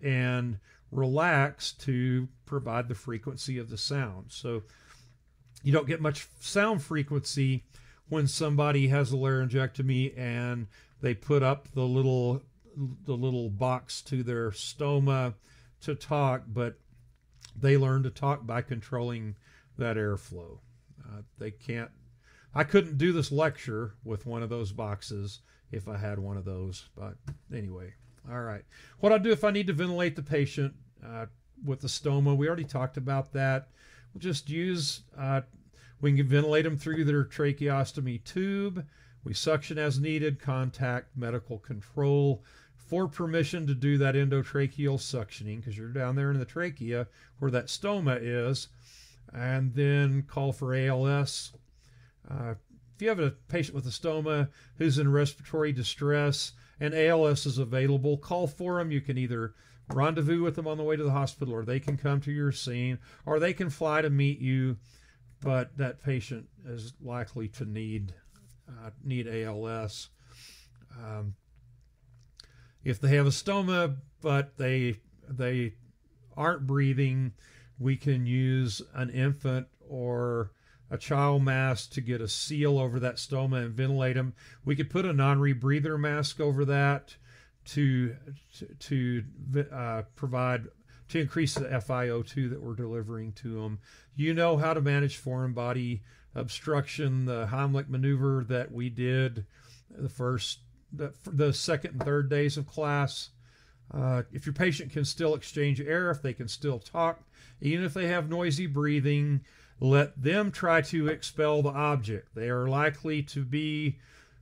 and relax to provide the frequency of the sound. So you don't get much sound frequency when somebody has a laryngectomy and they put up the little the little box to their stoma to talk, but they learn to talk by controlling that airflow. Uh, they can't. I couldn't do this lecture with one of those boxes if I had one of those, but anyway. All right. What I'll do if I need to ventilate the patient uh, with the stoma, we already talked about that. We'll just use, uh, we can ventilate them through their tracheostomy tube. We suction as needed, contact medical control for permission to do that endotracheal suctioning because you're down there in the trachea where that stoma is, and then call for ALS. Uh, if you have a patient with a stoma who's in respiratory distress, and ALS is available. Call for them. You can either rendezvous with them on the way to the hospital, or they can come to your scene, or they can fly to meet you. But that patient is likely to need uh, need ALS. Um, if they have a stoma, but they they aren't breathing, we can use an infant or a child mask to get a seal over that stoma and ventilate them. We could put a non-rebreather mask over that to to, to uh, provide to increase the FiO2 that we're delivering to them. You know how to manage foreign body obstruction, the Heimlich maneuver that we did the first, the, the second and third days of class. Uh, if your patient can still exchange air, if they can still talk, even if they have noisy breathing, let them try to expel the object. They are likely to be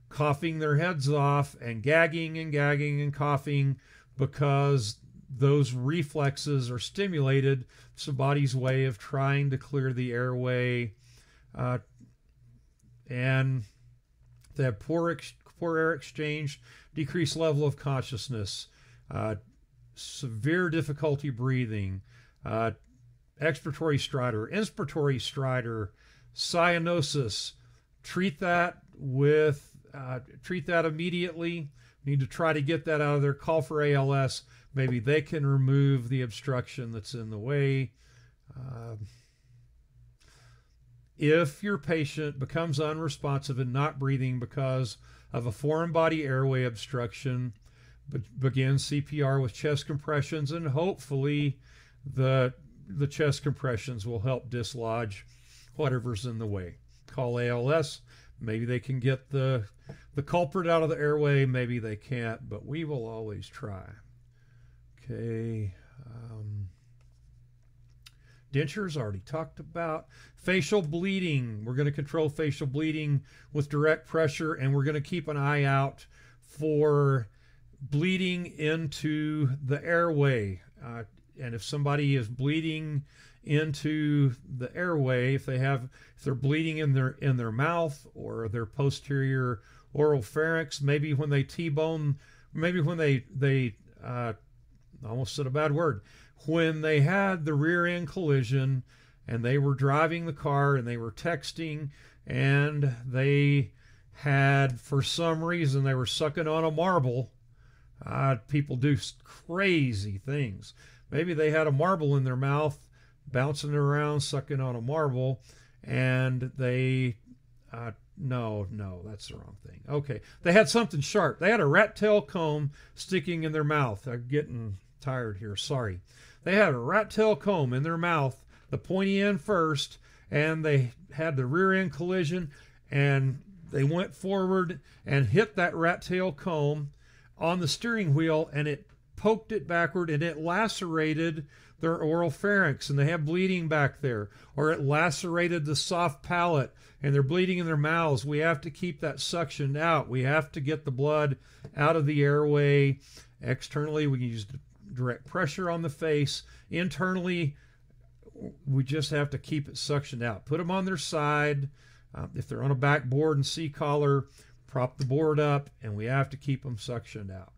coughing their heads off and gagging and gagging and coughing because those reflexes are stimulated. It's the body's way of trying to clear the airway. Uh, and have poor, ex- poor air exchange, decreased level of consciousness, uh, severe difficulty breathing, uh, expiratory stridor, inspiratory stridor, cyanosis. Treat that with uh, treat that immediately. Need to try to get that out of there. Call for ALS. Maybe they can remove the obstruction that's in the way. Uh, if your patient becomes unresponsive and not breathing because of a foreign body airway obstruction, begin CPR with chest compressions and hopefully the the chest compressions will help dislodge whatever's in the way. Call ALS. Maybe they can get the the culprit out of the airway. Maybe they can't, but we will always try. Okay. Um, dentures already talked about. Facial bleeding. We're going to control facial bleeding with direct pressure, and we're going to keep an eye out for bleeding into the airway. Uh, and if somebody is bleeding into the airway, if they have if they're bleeding in their in their mouth or their posterior oral pharynx, maybe when they T-bone, maybe when they they uh, almost said a bad word, when they had the rear end collision and they were driving the car and they were texting and they had for some reason they were sucking on a marble. Uh, people do crazy things Maybe they had a marble in their mouth, bouncing around, sucking on a marble, and they. Uh, no, no, that's the wrong thing. Okay, they had something sharp. They had a rat tail comb sticking in their mouth. I'm getting tired here. Sorry. They had a rat tail comb in their mouth, the pointy end first, and they had the rear end collision, and they went forward and hit that rat tail comb on the steering wheel, and it poked it backward and it lacerated their oral pharynx and they have bleeding back there, or it lacerated the soft palate and they're bleeding in their mouths. We have to keep that suctioned out. We have to get the blood out of the airway. Externally, we can use direct pressure on the face. Internally, we just have to keep it suctioned out. Put them on their side. Uh, if they're on a backboard and C-collar, prop the board up, and we have to keep them suctioned out.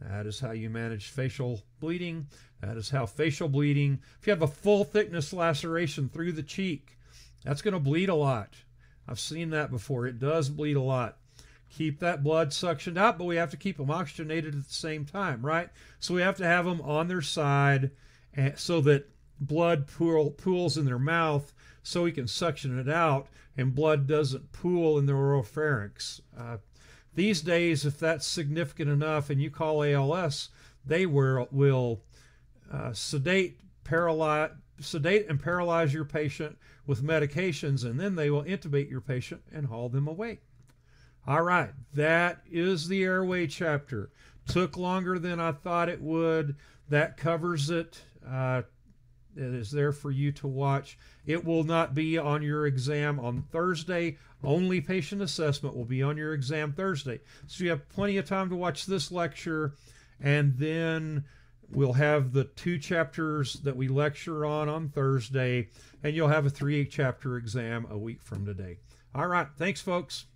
That is how you manage facial bleeding. That is how facial bleeding, if you have a full thickness laceration through the cheek, that's going to bleed a lot. I've seen that before. It does bleed a lot. Keep that blood suctioned out, but we have to keep them oxygenated at the same time, right? So we have to have them on their side so that blood pool, pools in their mouth so we can suction it out and blood doesn't pool in the oropharynx. Uh, these days, if that's significant enough and you call ALS, they will, uh, sedate, paralyze, sedate and paralyze your patient with medications, and then they will intubate your patient and haul them away. All right, that is the airway chapter. Took longer than I thought it would. That covers it. Uh, it is there for you to watch. It will not be on your exam on Thursday. Only patient assessment will be on your exam Thursday. So you have plenty of time to watch this lecture, and then we'll have the two chapters that we lecture on on Thursday, and you'll have a three chapter exam a week from today. All right. Thanks, folks.